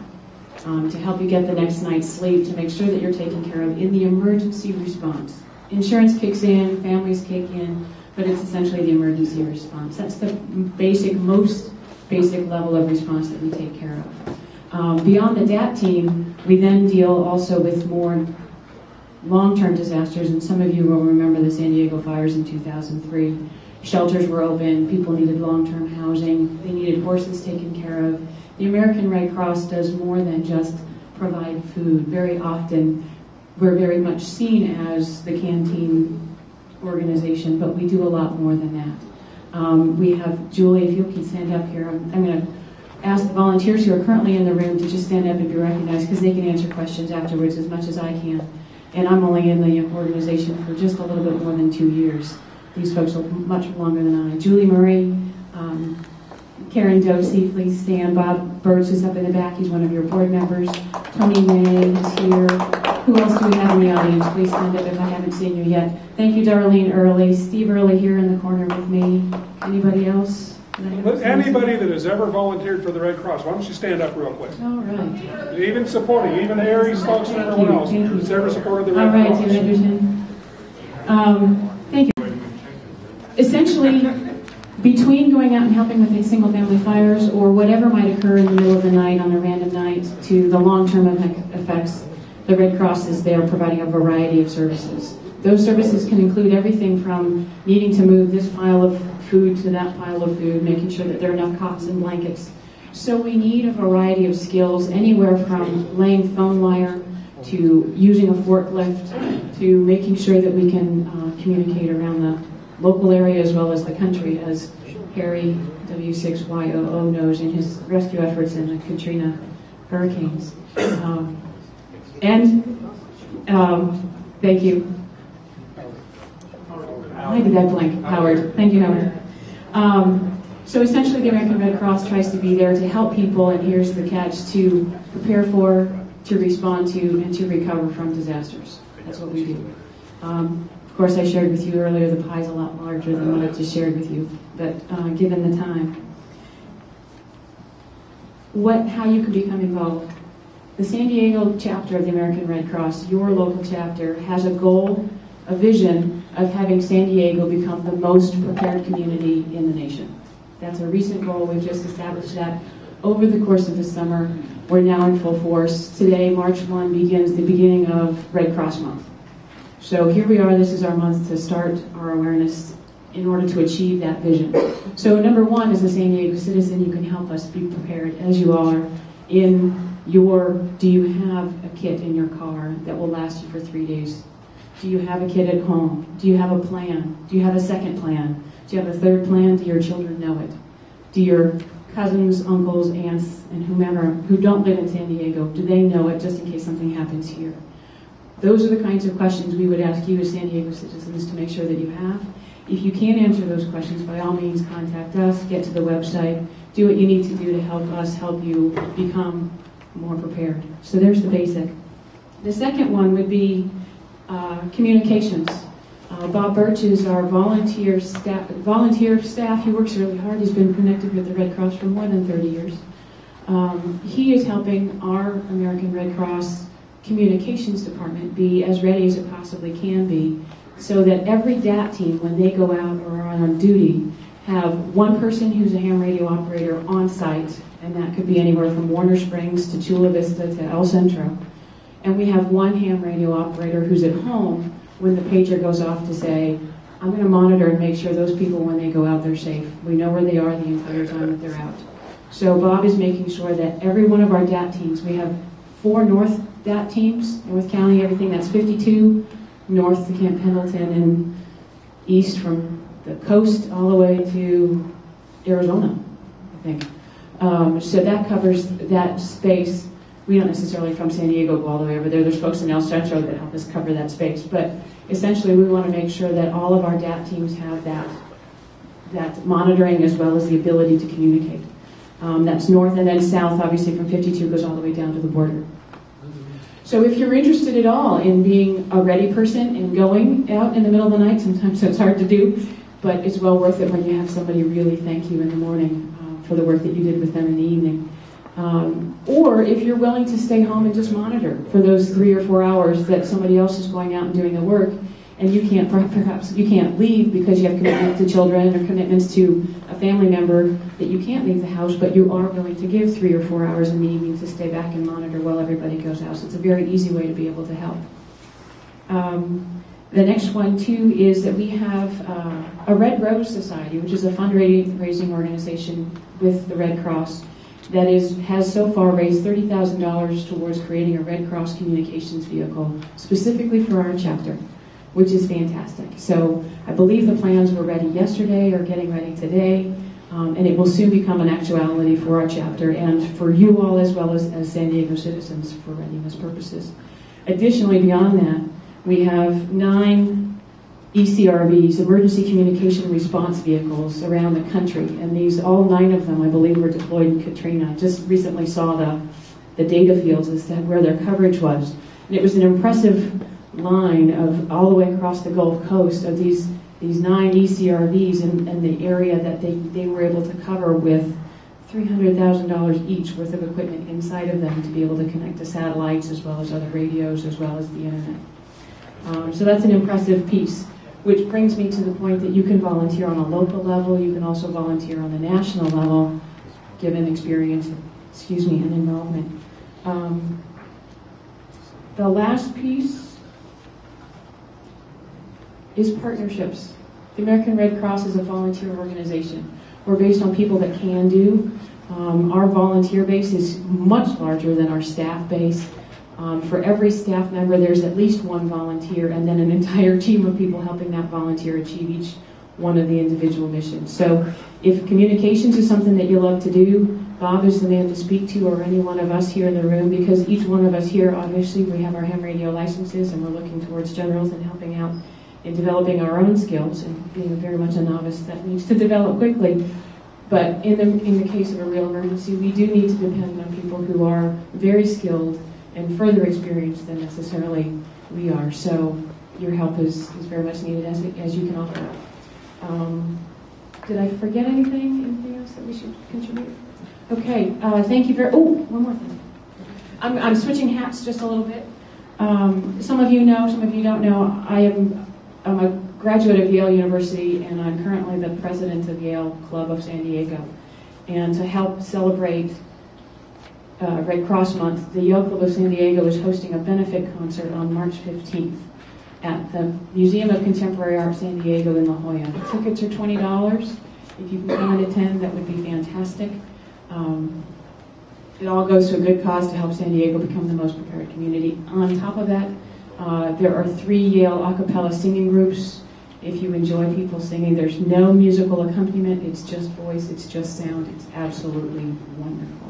Um, to help you get the next night's sleep, to make sure that you're taken care of in the emergency response. Insurance kicks in, families kick in, but it's essentially the emergency response. That's the basic, most basic level of response that we take care of. Um, beyond the DAT team, we then deal also with more long-term disasters, and some of you will remember the San Diego fires in 2003. Shelters were open, people needed long-term housing, they needed horses taken care of. The American Red Cross does more than just provide food. Very often, we're very much seen as the canteen organization, but we do a lot more than that. Um, we have Julie, if you can stand up here. I'm, I'm going to ask the volunteers who are currently in the room to just stand up and be recognized because they can answer questions afterwards as much as I can. And I'm only in the organization for just a little bit more than two years. These folks are much longer than I. Julie Murray, um, Karen Dosey, please stand. Bob Birch is up in the back. He's one of your board members. Tony May is here. Who else do we have in the audience? Please stand up if I haven't seen you yet. Thank you, Darlene Early. Steve Early here in the corner with me. Anybody else? But anybody that has ever volunteered for the Red Cross, why don't you stand up real quick? All right. Even supporting, even Harry folks and everyone you, else who's ever supported the Red right, Cross. Jim Edgerton. Um, thank you. Essentially, between going out and helping with the single family fires or whatever might occur in the middle of the night on a random night to the long-term effects, the Red Cross is there providing a variety of services. Those services can include everything from needing to move this pile of food to that pile of food, making sure that there are enough cots and blankets. So we need a variety of skills, anywhere from laying phone wire to using a forklift to making sure that we can uh, communicate around the local area as well as the country, as Harry W6YOO knows in his rescue efforts in the Katrina hurricanes. Um, and um, thank you. Why did that blank? Howard. Thank you, Howard. Um, so essentially, the American Red Cross tries to be there to help people, and here's the catch, to prepare for, to respond to, and to recover from disasters. That's what we do. Um, of course, I shared with you earlier the pie's a lot larger than what I just shared with you, but uh, given the time. What, how you can become involved. The San Diego chapter of the American Red Cross, your local chapter, has a goal, a vision of having San Diego become the most prepared community in the nation. That's a recent goal. We've just established that over the course of the summer. We're now in full force. Today, March 1, begins the beginning of Red Cross Month. So here we are. This is our month to start our awareness in order to achieve that vision. So number one, as a San Diego citizen, you can help us be prepared as you are in your, do you have a kit in your car that will last you for three days? Do you have a kid at home? Do you have a plan? Do you have a second plan? Do you have a third plan? Do your children know it? Do your cousins, uncles, aunts, and whomever who don't live in San Diego, do they know it just in case something happens here? Those are the kinds of questions we would ask you as San Diego citizens to make sure that you have. If you can't answer those questions, by all means, contact us, get to the website, do what you need to do to help us help you become more prepared. So there's the basic. The second one would be uh, communications. Uh, Bob Birch is our volunteer staff, volunteer staff. He works really hard. He's been connected with the Red Cross for more than 30 years. Um, he is helping our American Red Cross communications department be as ready as it possibly can be so that every DAT team, when they go out or are on duty, have one person who's a ham radio operator on site, and that could be anywhere from Warner Springs to Chula Vista to El Centro. And we have one ham radio operator who's at home when the pager goes off to say, I'm going to monitor and make sure those people, when they go out, they're safe. We know where they are the entire time that they're out. So Bob is making sure that every one of our DAT teams, we have four North DAT teams, North County, everything that's 52, north to Camp Pendleton, and east from the coast all the way to Arizona, I think. Um, so that covers that space. We don't necessarily from San Diego go all the way over there. There's folks in El Centro that help us cover that space. But essentially, we want to make sure that all of our DAT teams have that, that monitoring as well as the ability to communicate. Um, that's north and then south, obviously, from 52 goes all the way down to the border. So if you're interested at all in being a ready person and going out in the middle of the night, sometimes it's hard to do, but it's well worth it when you have somebody really thank you in the morning uh, for the work that you did with them in the evening. Um, or if you're willing to stay home and just monitor for those three or four hours that somebody else is going out and doing the work, and you can't perhaps you can't leave because you have commitments to children or commitments to a family member that you can't leave the house, but you are willing to give three or four hours in the evening to stay back and monitor while everybody goes out. So it's a very easy way to be able to help. Um, the next one too is that we have uh, a Red Rose Society, which is a fundraising organization with the Red Cross that is has so far raised thirty thousand dollars towards creating a Red Cross communications vehicle specifically for our chapter which is fantastic. So I believe the plans were ready yesterday or getting ready today, um, and it will soon become an actuality for our chapter and for you all as well as, as San Diego citizens for readiness purposes. Additionally, beyond that, we have nine ECRVs, emergency communication response vehicles, around the country, and these, all nine of them, I believe, were deployed in Katrina. I just recently saw the, the data fields as to where their coverage was. And it was an impressive line of all the way across the Gulf Coast of these these nine ECRVs and, and the area that they, they were able to cover with $300,000 each worth of equipment inside of them to be able to connect to satellites as well as other radios as well as the internet. Um, so that's an impressive piece, which brings me to the point that you can volunteer on a local level, you can also volunteer on the national level, given experience, excuse me, and involvement. Um, the last piece is partnerships. The American Red Cross is a volunteer organization. We're based on people that can do. Um, our volunteer base is much larger than our staff base. Um, for every staff member, there's at least one volunteer, and then an entire team of people helping that volunteer achieve each one of the individual missions. So, if communications is something that you love to do, Bob is the man to speak to, or any one of us here in the room, because each one of us here, obviously, we have our ham radio licenses, and we're looking towards generals and helping out in developing our own skills and being very much a novice that needs to develop quickly. But in the, in the case of a real emergency, we do need to depend on people who are very skilled and further experience than necessarily we are. So your help is, is very much needed as, as you can offer. Um, did I forget anything? Anything else that we should contribute? Okay, uh, thank you very. Oh, one more thing. I'm, I'm switching hats just a little bit. Um, some of you know, some of you don't know. I am I'm a graduate of Yale University, and I'm currently the president of Yale Club of San Diego. And to help celebrate uh, Red Cross Month, the Yale Club of San Diego is hosting a benefit concert on March 15th at the Museum of Contemporary Art San Diego in La Jolla. The tickets are $20. If you can come and attend, that would be fantastic. Um, it all goes to a good cause to help San Diego become the most prepared community. On top of that, uh, there are three Yale a cappella singing groups if you enjoy people singing. There's no musical accompaniment, it's just voice, it's just sound. It's absolutely wonderful.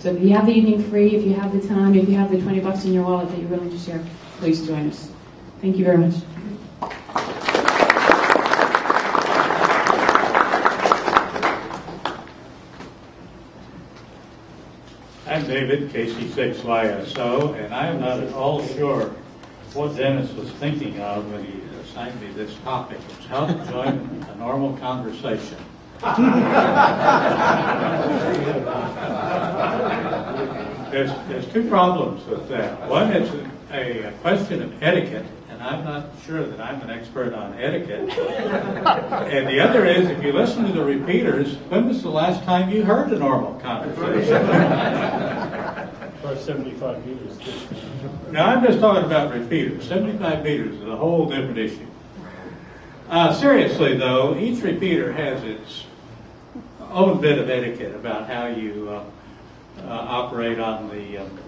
So if you have the evening free, if you have the time, if you have the 20 bucks in your wallet that you're willing to share, please join us. Thank you very much. I'm David, KC6YSO, and I am not at all sure what Dennis was thinking of when he assigned me this topic. It's how to join a normal conversation. There's, there's two problems with that. One is a, a question of etiquette, and I'm not sure that I'm an expert on etiquette. And the other is, if you listen to the repeaters, when was the last time you heard a normal conversation? About 75 meters. Now, I'm just talking about repeaters. 75 meters is a whole different issue. Uh, seriously, though, each repeater has its own bit of etiquette about how you uh, uh, operate on the um,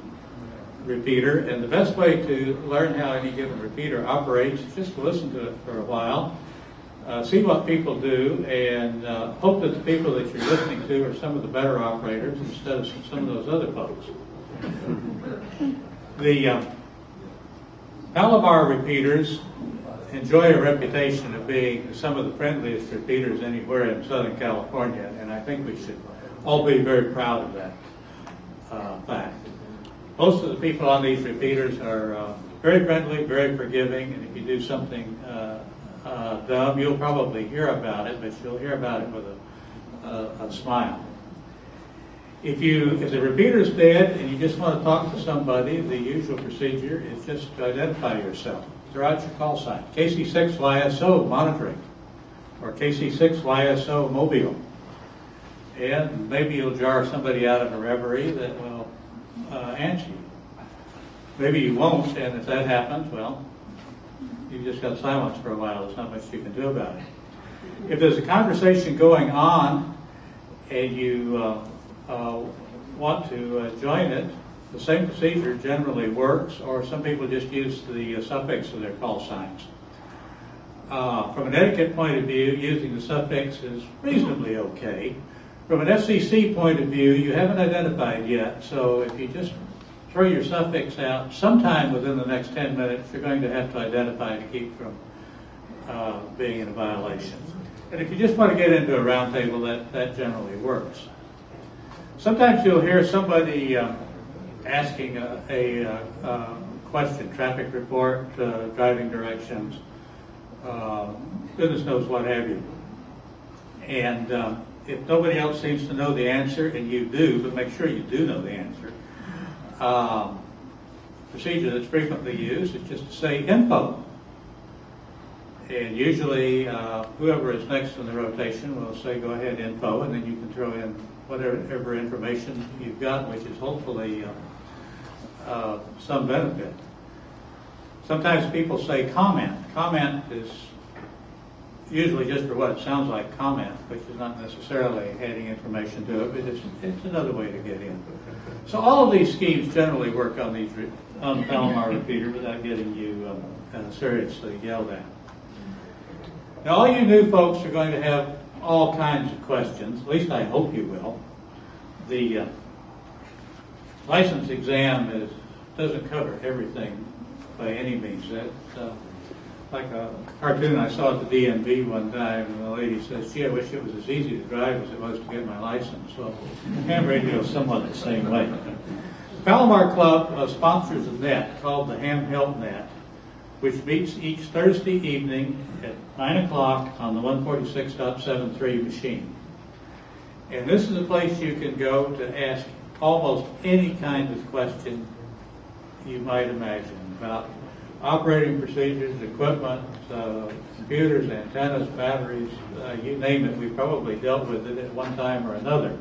repeater. And the best way to learn how any given repeater operates is just to listen to it for a while, uh, see what people do, and uh, hope that the people that you're listening to are some of the better operators instead of some of those other folks. The Palomar repeaters enjoy a reputation of being some of the friendliest repeaters anywhere in Southern California, and I think we should all be very proud of that uh, fact. Most of the people on these repeaters are uh, very friendly, very forgiving, and if you do something uh, uh, dumb, you'll probably hear about it, but you'll hear about it with a, a, smile. If you, if the repeater's dead and you just want to talk to somebody, the usual procedure is just identify yourself. Your call sign. KC6YSO monitoring or KC6YSO mobile. And maybe you'll jar somebody out of a reverie that will uh, answer you. Maybe you won't, and if that happens, well, you've just got silence for a while. There's not much you can do about it. If there's a conversation going on and you uh, uh, want to uh, join it, the same procedure generally works, or some people just use the uh, suffix of their call signs. Uh, from an etiquette point of view, using the suffix is reasonably okay. From an FCC point of view, you haven't identified yet, so if you just throw your suffix out, sometime within the next 10 minutes, you're going to have to identify to keep from uh, being in a violation. And if you just want to get into a roundtable, that, that generally works. Sometimes you'll hear somebody um, asking a, a, a, question, traffic report, uh, driving directions, uh, goodness knows what have you. And uh, if nobody else seems to know the answer, and you do, but make sure you do know the answer, um, procedure that's frequently used is just to say info. And usually, uh, whoever is next in the rotation will say, go ahead, info, and then you can throw in whatever information you've got, which is hopefully uh, uh, some benefit. Sometimes people say comment. Comment is usually just for what it sounds like comment, which is not necessarily adding information to it, but it's, it's another way to get in. So all of these schemes generally work on these on Palomar repeater without getting you um, uh, seriously yelled at. Now all you new folks are going to have all kinds of questions. At least I hope you will. The uh, license exam is, doesn't cover everything by any means. That uh, like a cartoon I saw at the DMV one time, and the lady says, "Gee, I wish it was as easy to drive as it was to get my license." So ham radio is somewhat the same way. Palomar Club uh, sponsors a net called the Ham Help Net, which meets each Thursday evening at 9 o'clock on the 146.73 machine. And this is a place you can go to ask almost any kind of question you might imagine about operating procedures, equipment, uh, computers, antennas, batteries, uh, you name it, we probably dealt with it at one time or another.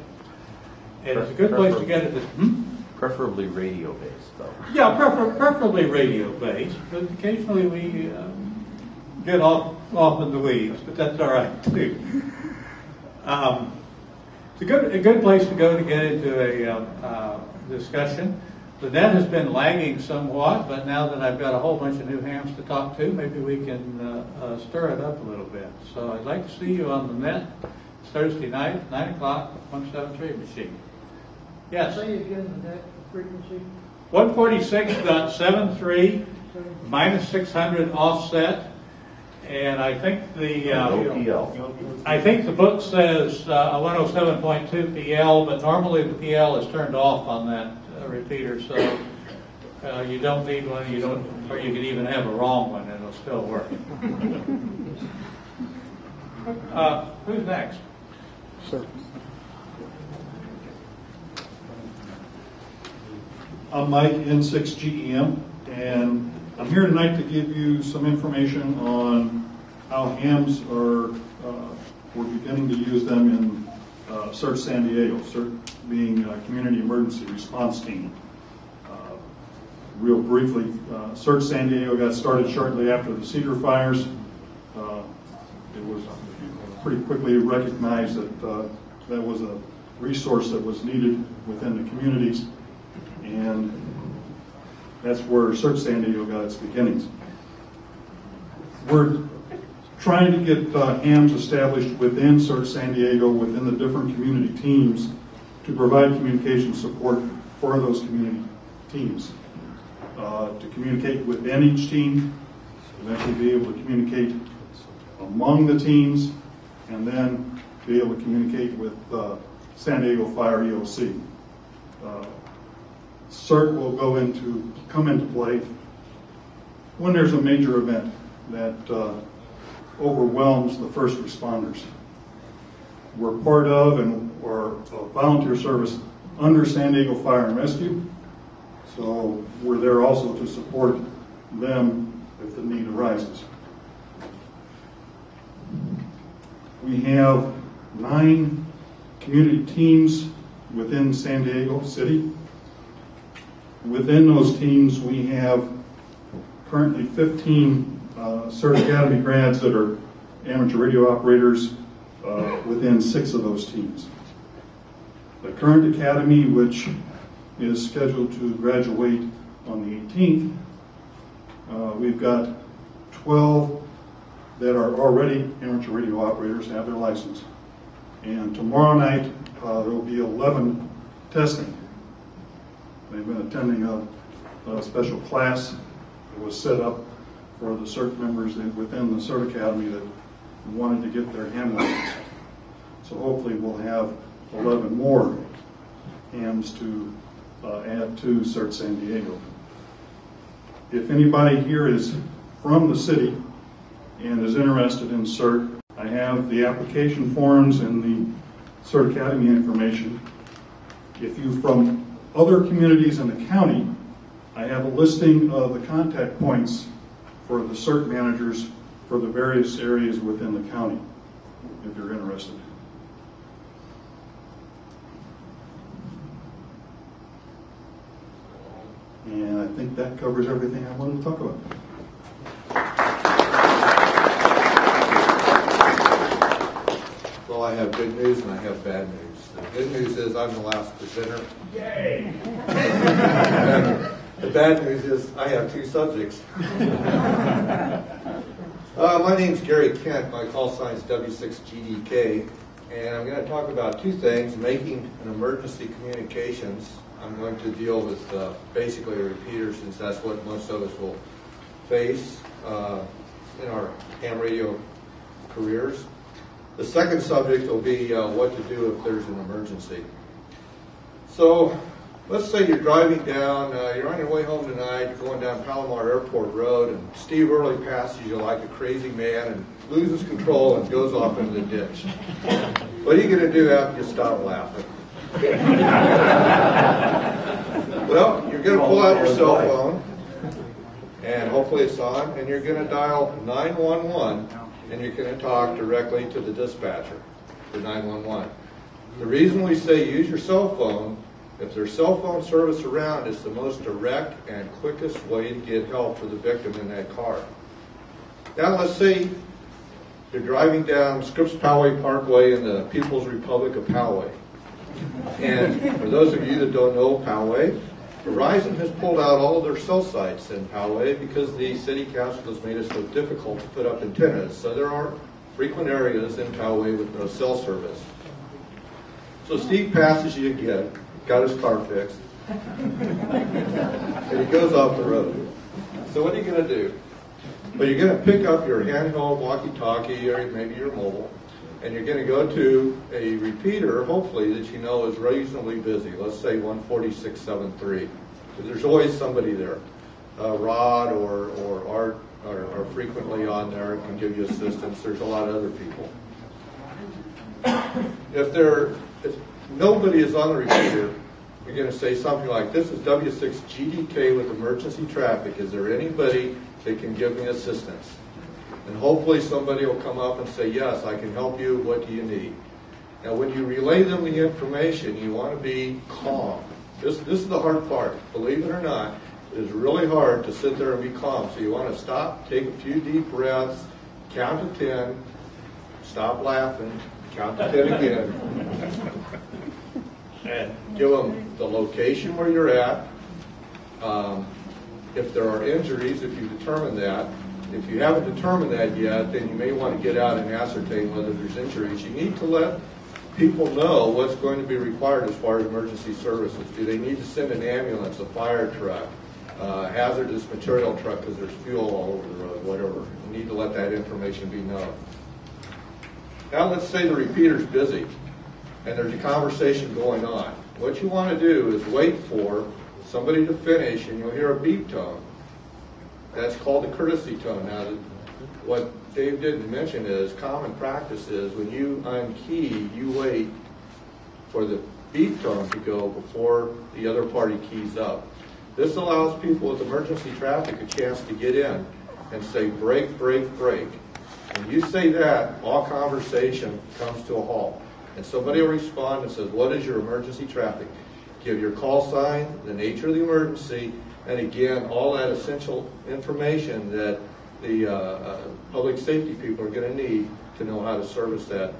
And it's a good place to get it. Hmm? Preferably radio based, though. Yeah, prefer, preferably radio based, but occasionally we um, get off off in the weeds, but that's all right too. Um, it's a good a good place to go to get into a um, uh, discussion. the net has been lagging somewhat, but now that I've got a whole bunch of new hams to talk to, maybe we can uh, uh, stir it up a little bit. So I'd like to see you on the net It's Thursday night, 9 o'clock, 173 machine. Yes? Say again the net frequency. 146.73 minus 600 offset. And I think the, uh, I think the book says uh, a 107.2 PL, but normally the PL is turned off on that uh, repeater, so uh, you don't need one, you don't, or you could even have a wrong one and it'll still work. Uh, Who's next? Sir. I'm Mike, N6GEM, and I'm here tonight to give you some information on how hams are, uh, we're beginning to use them in uh, CERT San Diego, CERT being a Community Emergency Response Team. Uh, Real briefly, uh, CERT San Diego got started shortly after the Cedar fires. Uh, It was pretty quickly recognized that uh, that was a resource that was needed within the communities, and that's where CERT San Diego got its beginnings. We're trying to get uh, HAMs established within CERT San Diego, within the different community teams, to provide communication support for those community teams. Uh, to communicate within each team, eventually be able to communicate among the teams, and then be able to communicate with uh, San Diego Fire EOC. Uh, CERT will go into, come into play when there's a major event that uh, overwhelms the first responders. We're part of and are a volunteer service under San Diego Fire and Rescue, so we're there also to support them if the need arises. We have nine community teams within San Diego City. Within those teams, we have currently 15 uh, CERT Academy grads that are amateur radio operators uh, within six of those teams. The current academy, which is scheduled to graduate on the 18th, uh, we've got 12 that are already amateur radio operators, and have their license. And tomorrow night, uh, there will be 11 testing. They've been attending a, a special class that was set up for the CERT members in- within the CERT Academy that wanted to get their license. So hopefully we'll have 11 more hams to uh, add to CERT San Diego. If anybody here is from the city and is interested in CERT, I have the application forms and the CERT Academy information. If you from other communities in the county, I have a listing of the contact points for the CERT managers for the various areas within the county, if you're interested. And I think that covers everything I wanted to talk about. Well, I have good news and I have bad news. The good news is I'm the last presenter. Yay! the bad news is I have two subjects. uh, my name's Gary Kent. My call sign is W6GDK. And I'm going to talk about two things making an emergency communications. I'm going to deal with uh, basically a repeater since that's what most of us will face uh, in our ham radio careers. The second subject will be uh, what to do if there's an emergency. So, let's say you're driving down, uh, you're on your way home tonight, you're going down Palomar Airport Road, and Steve Early passes you like a crazy man and loses control and goes off into the ditch. What are you going to do after you stop laughing? well, you're going to pull out your cell phone, and hopefully it's on, and you're going to dial 911 and you're going to talk directly to the dispatcher, the 911. The reason we say use your cell phone, if there's cell phone service around, it's the most direct and quickest way to get help for the victim in that car. Now let's say you're driving down Scripps Poway Parkway in the People's Republic of Poway. And for those of you that don't know Poway, Verizon has pulled out all of their cell sites in Poway because the city council has made it so difficult to put up antennas. So there are frequent areas in Poway with no cell service. So Steve passes you again, got his car fixed, and he goes off the road. So what are you going to do? Well, you're going to pick up your handheld walkie-talkie or maybe your mobile, and you're going to go to a repeater, hopefully, that you know is reasonably busy. Let's say 14673. Because there's always somebody there. Uh, Rod or, or Art are, are frequently on there and can give you assistance. There's a lot of other people. If there, if nobody is on the repeater, you're going to say something like, "This is W6 GDK with emergency traffic. Is there anybody that can give me assistance?" And hopefully somebody will come up and say, "Yes, I can help you. What do you need?" Now, when you relay them the information, you want to be calm. This, this is the hard part. Believe it or not, it is really hard to sit there and be calm. So you want to stop, take a few deep breaths, count to 10, stop laughing, count to 10 again, and give them the location where you're at. Um, if there are injuries, if you determine that, if you haven't determined that yet, then you may want to get out and ascertain whether there's injuries. You need to let people know what's going to be required as far as emergency services. Do they need to send an ambulance, a fire truck, uh, hazardous material truck because there's fuel all over the road, whatever. You need to let that information be known. Now let's say the repeater's busy and there's a conversation going on. What you want to do is wait for somebody to finish and you'll hear a beep tone. That's called the courtesy tone. Now, what Dave didn't mention is common practice is when you unkey, you wait for the beep tone to go before the other party keys up. This allows people with emergency traffic a chance to get in and say break, break, break. When you say that, all conversation comes to a halt. And somebody will respond and says, what is your emergency traffic? Give your call sign, the nature of the emergency, and again, all that essential information that the uh, uh, public safety people are going to need to know how to service that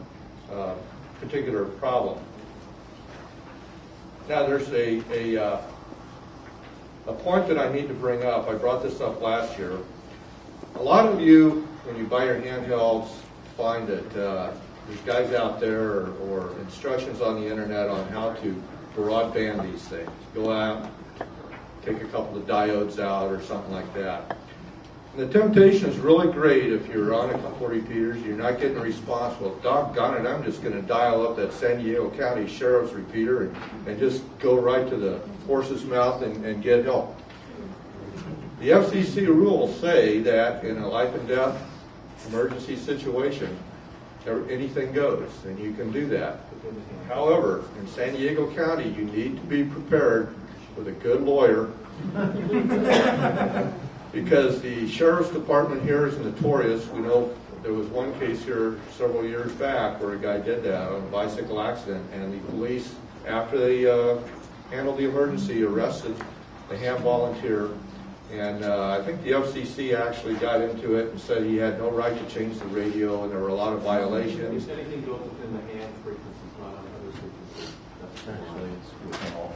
uh, particular problem. Now, there's a, a, uh, a point that I need to bring up. I brought this up last year. A lot of you, when you buy your handhelds, find that uh, there's guys out there or, or instructions on the internet on how to broadband these things. Go out, take a couple of diodes out or something like that. And the temptation is really great if you're on a couple repeaters, you're not getting a response. Well, doggone it, I'm just going to dial up that San Diego County Sheriff's repeater and, and just go right to the horse's mouth and, and get help. The FCC rules say that in a life and death emergency situation, anything goes, and you can do that. However, in San Diego County, you need to be prepared with a good lawyer because the sheriff's department here is notorious. We know there was one case here several years back where a guy did that on a bicycle accident, and the police, after they uh, handled the emergency, arrested the ham volunteer. And uh, I think the FCC actually got into it and said he had no right to change the radio, and there were a lot of violations. Anything goes within the hand frequencies, not on other frequencies. Essentially, it's within all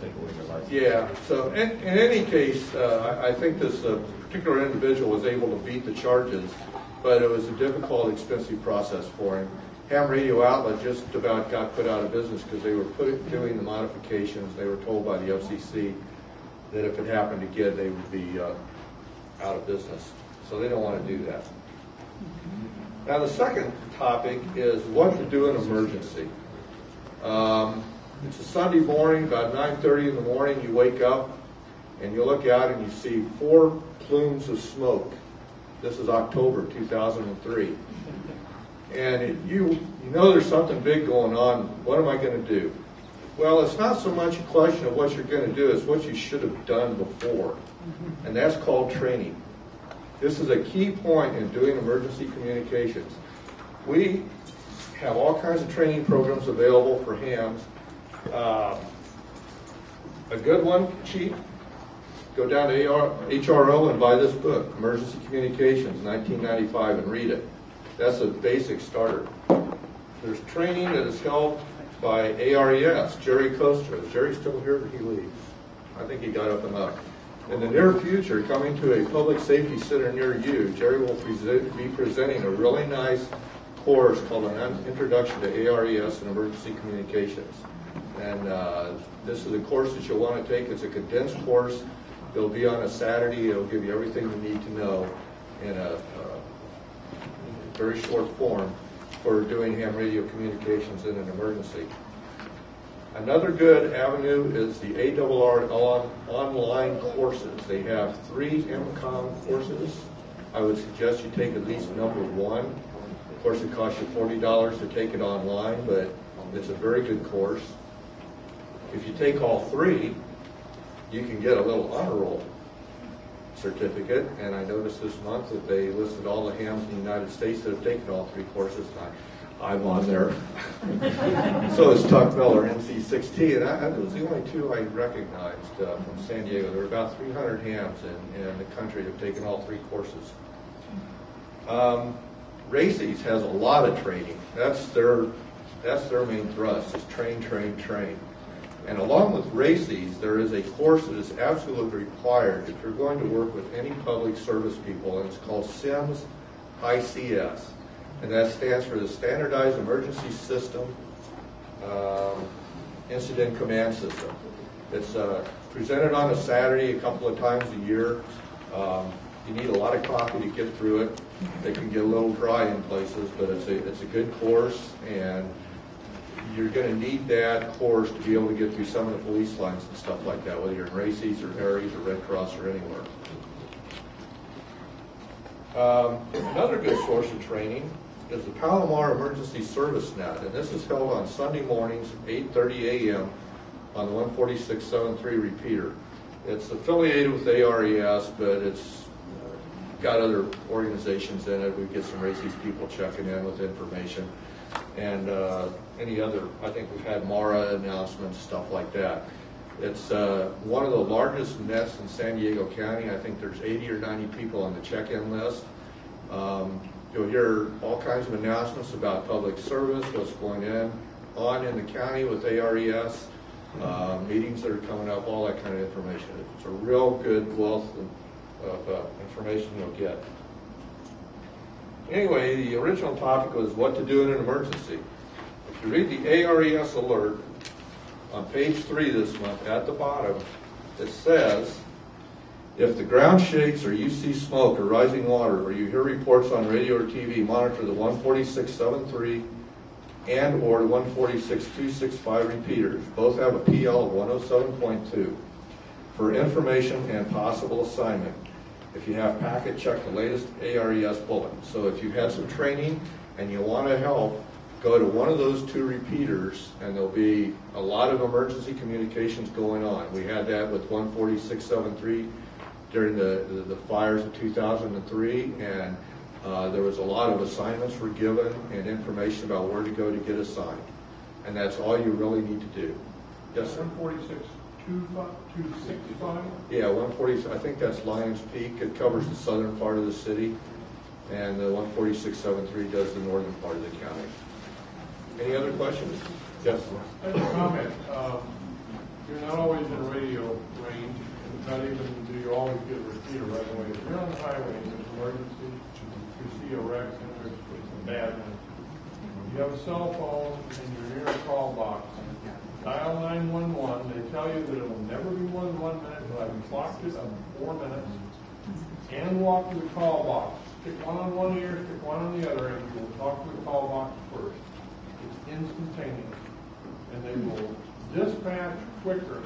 take away your license. Yeah, so in, in any case, uh, I, I think this uh, particular individual was able to beat the charges, but it was a difficult, expensive process for him. Ham Radio Outlet just about got put out of business because they were put, doing the modifications. They were told by the FCC that if it happened again, they would be uh, out of business. So they don't want to do that. Now, the second topic is what to do in emergency. Um, it's a Sunday morning, about 9.30 in the morning, you wake up and you look out and you see four plumes of smoke. This is October 2003. And you, you know there's something big going on. What am I going to do? Well, it's not so much a question of what you're going to do, it's what you should have done before. Mm-hmm. And that's called training. This is a key point in doing emergency communications. We have all kinds of training programs available for hams. Uh, a good one, cheap, go down to AR, HRO and buy this book, Emergency Communications, 1995, and read it. That's a basic starter. There's training that is held by ARES, Jerry Kostra. Is Jerry still here or he leaves? I think he got up and up. In the near future, coming to a public safety center near you, Jerry will present, be presenting a really nice course called an Introduction to ARES and Emergency Communications. And uh, this is a course that you'll want to take. It's a condensed course. It'll be on a Saturday. It'll give you everything you need to know in a, uh very short form for doing ham radio communications in an emergency. Another good avenue is the ARR on, online courses. They have three EmComm courses. I would suggest you take at least number one. Of course, it costs you $40 to take it online, but it's a very good course. If you take all three, you can get a little honor roll certificate, and I noticed this month that they listed all the hams in the United States that have taken all three courses, I, I'm on there. so is Tuck Miller, NC16, and I, it was the only two I recognized uh, from San Diego. There were about 300 hams in, in the country that have taken all three courses. Um, RACES has a lot of training. That's their, that's their main thrust, is train, train, train. And along with RACES, there is a course that is absolutely required if you're going to work with any public service people, and it's called SEMS ICS. And that stands for the Standardized Emergency System um, Incident Command System. It's uh, presented on a Saturday a couple of times a year. Um, you need a lot of coffee to get through it. It can get a little dry in places, but it's a, it's a good course, and you're going to need that course to be able to get through some of the police lines and stuff like that, whether you're in RACES or ARES or Red Cross or anywhere. Um, another good source of training is the Palomar Emergency Service Net, and this is held on Sunday mornings, 8.30 a.m. on the 14673 repeater. It's affiliated with ARES, but it's got other organizations in it. We get some RACES people checking in with information and uh, any other, I think we've had MARA announcements, stuff like that. It's uh, one of the largest nests in San Diego County. I think there's 80 or 90 people on the check-in list. Um, you'll hear all kinds of announcements about public service, what's going in, on in the county with ARES, uh, meetings that are coming up, all that kind of information. It's a real good wealth of, uh, information you'll get. Anyway, the original topic was what to do in an emergency. If you read the ARES alert on page three this month at the bottom, it says, if the ground shakes or you see smoke or rising water or you hear reports on radio or TV, monitor the 14673 and or the 146265 repeaters. Both have a PL of 107.2 for information and possible assignment. If you have packet, check the latest ARES bulletin. So if you had some training and you want to help, go to one of those two repeaters and there'll be a lot of emergency communications going on. We had that with 14673 during the, the, the fires of 2003 and uh, there was a lot of assignments were given and information about where to go to get assigned. And that's all you really need to do. Yes, sir? 146. 265? Yeah, 140, I think that's Lyons Peak. It covers the southern part of the city. And the 14673 does the northern part of the county. Any other questions? Yes? Have a comment. Um, You're not always in radio range, and not even do you always get a repeater right away. If you're on the highway and there's an emergency, you see a wreck, and there's it's bad, you have a cell phone and you're near a call box, dial 911, they tell you that it'll never be more than one minute, but I've clocked it on four minutes, and walk to the call box. Stick one on one ear, stick one on the other, and you will talk to the call box first. Instantaneous, and they will dispatch quicker.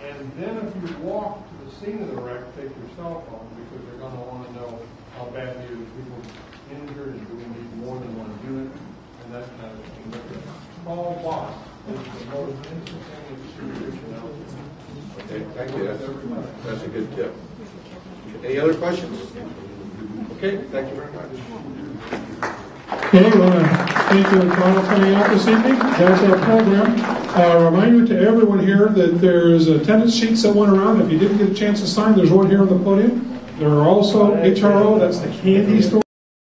And then if you walk to the scene of the wreck, take your cell phone, because they're gonna wanna know how badly are people injured, and do we need more than one unit, and that kind of thing. But the Call box is the most instantaneous communication out there. Okay, thank you. That's, that's a good tip. Any other questions? Okay, thank you very much. Okay, we want to thank you for coming out this evening. That's our program. Uh, reminder to everyone here that there's attendance sheets that went around. If you didn't get a chance to sign, there's one here on the podium. There are also HRO, that's the candy store.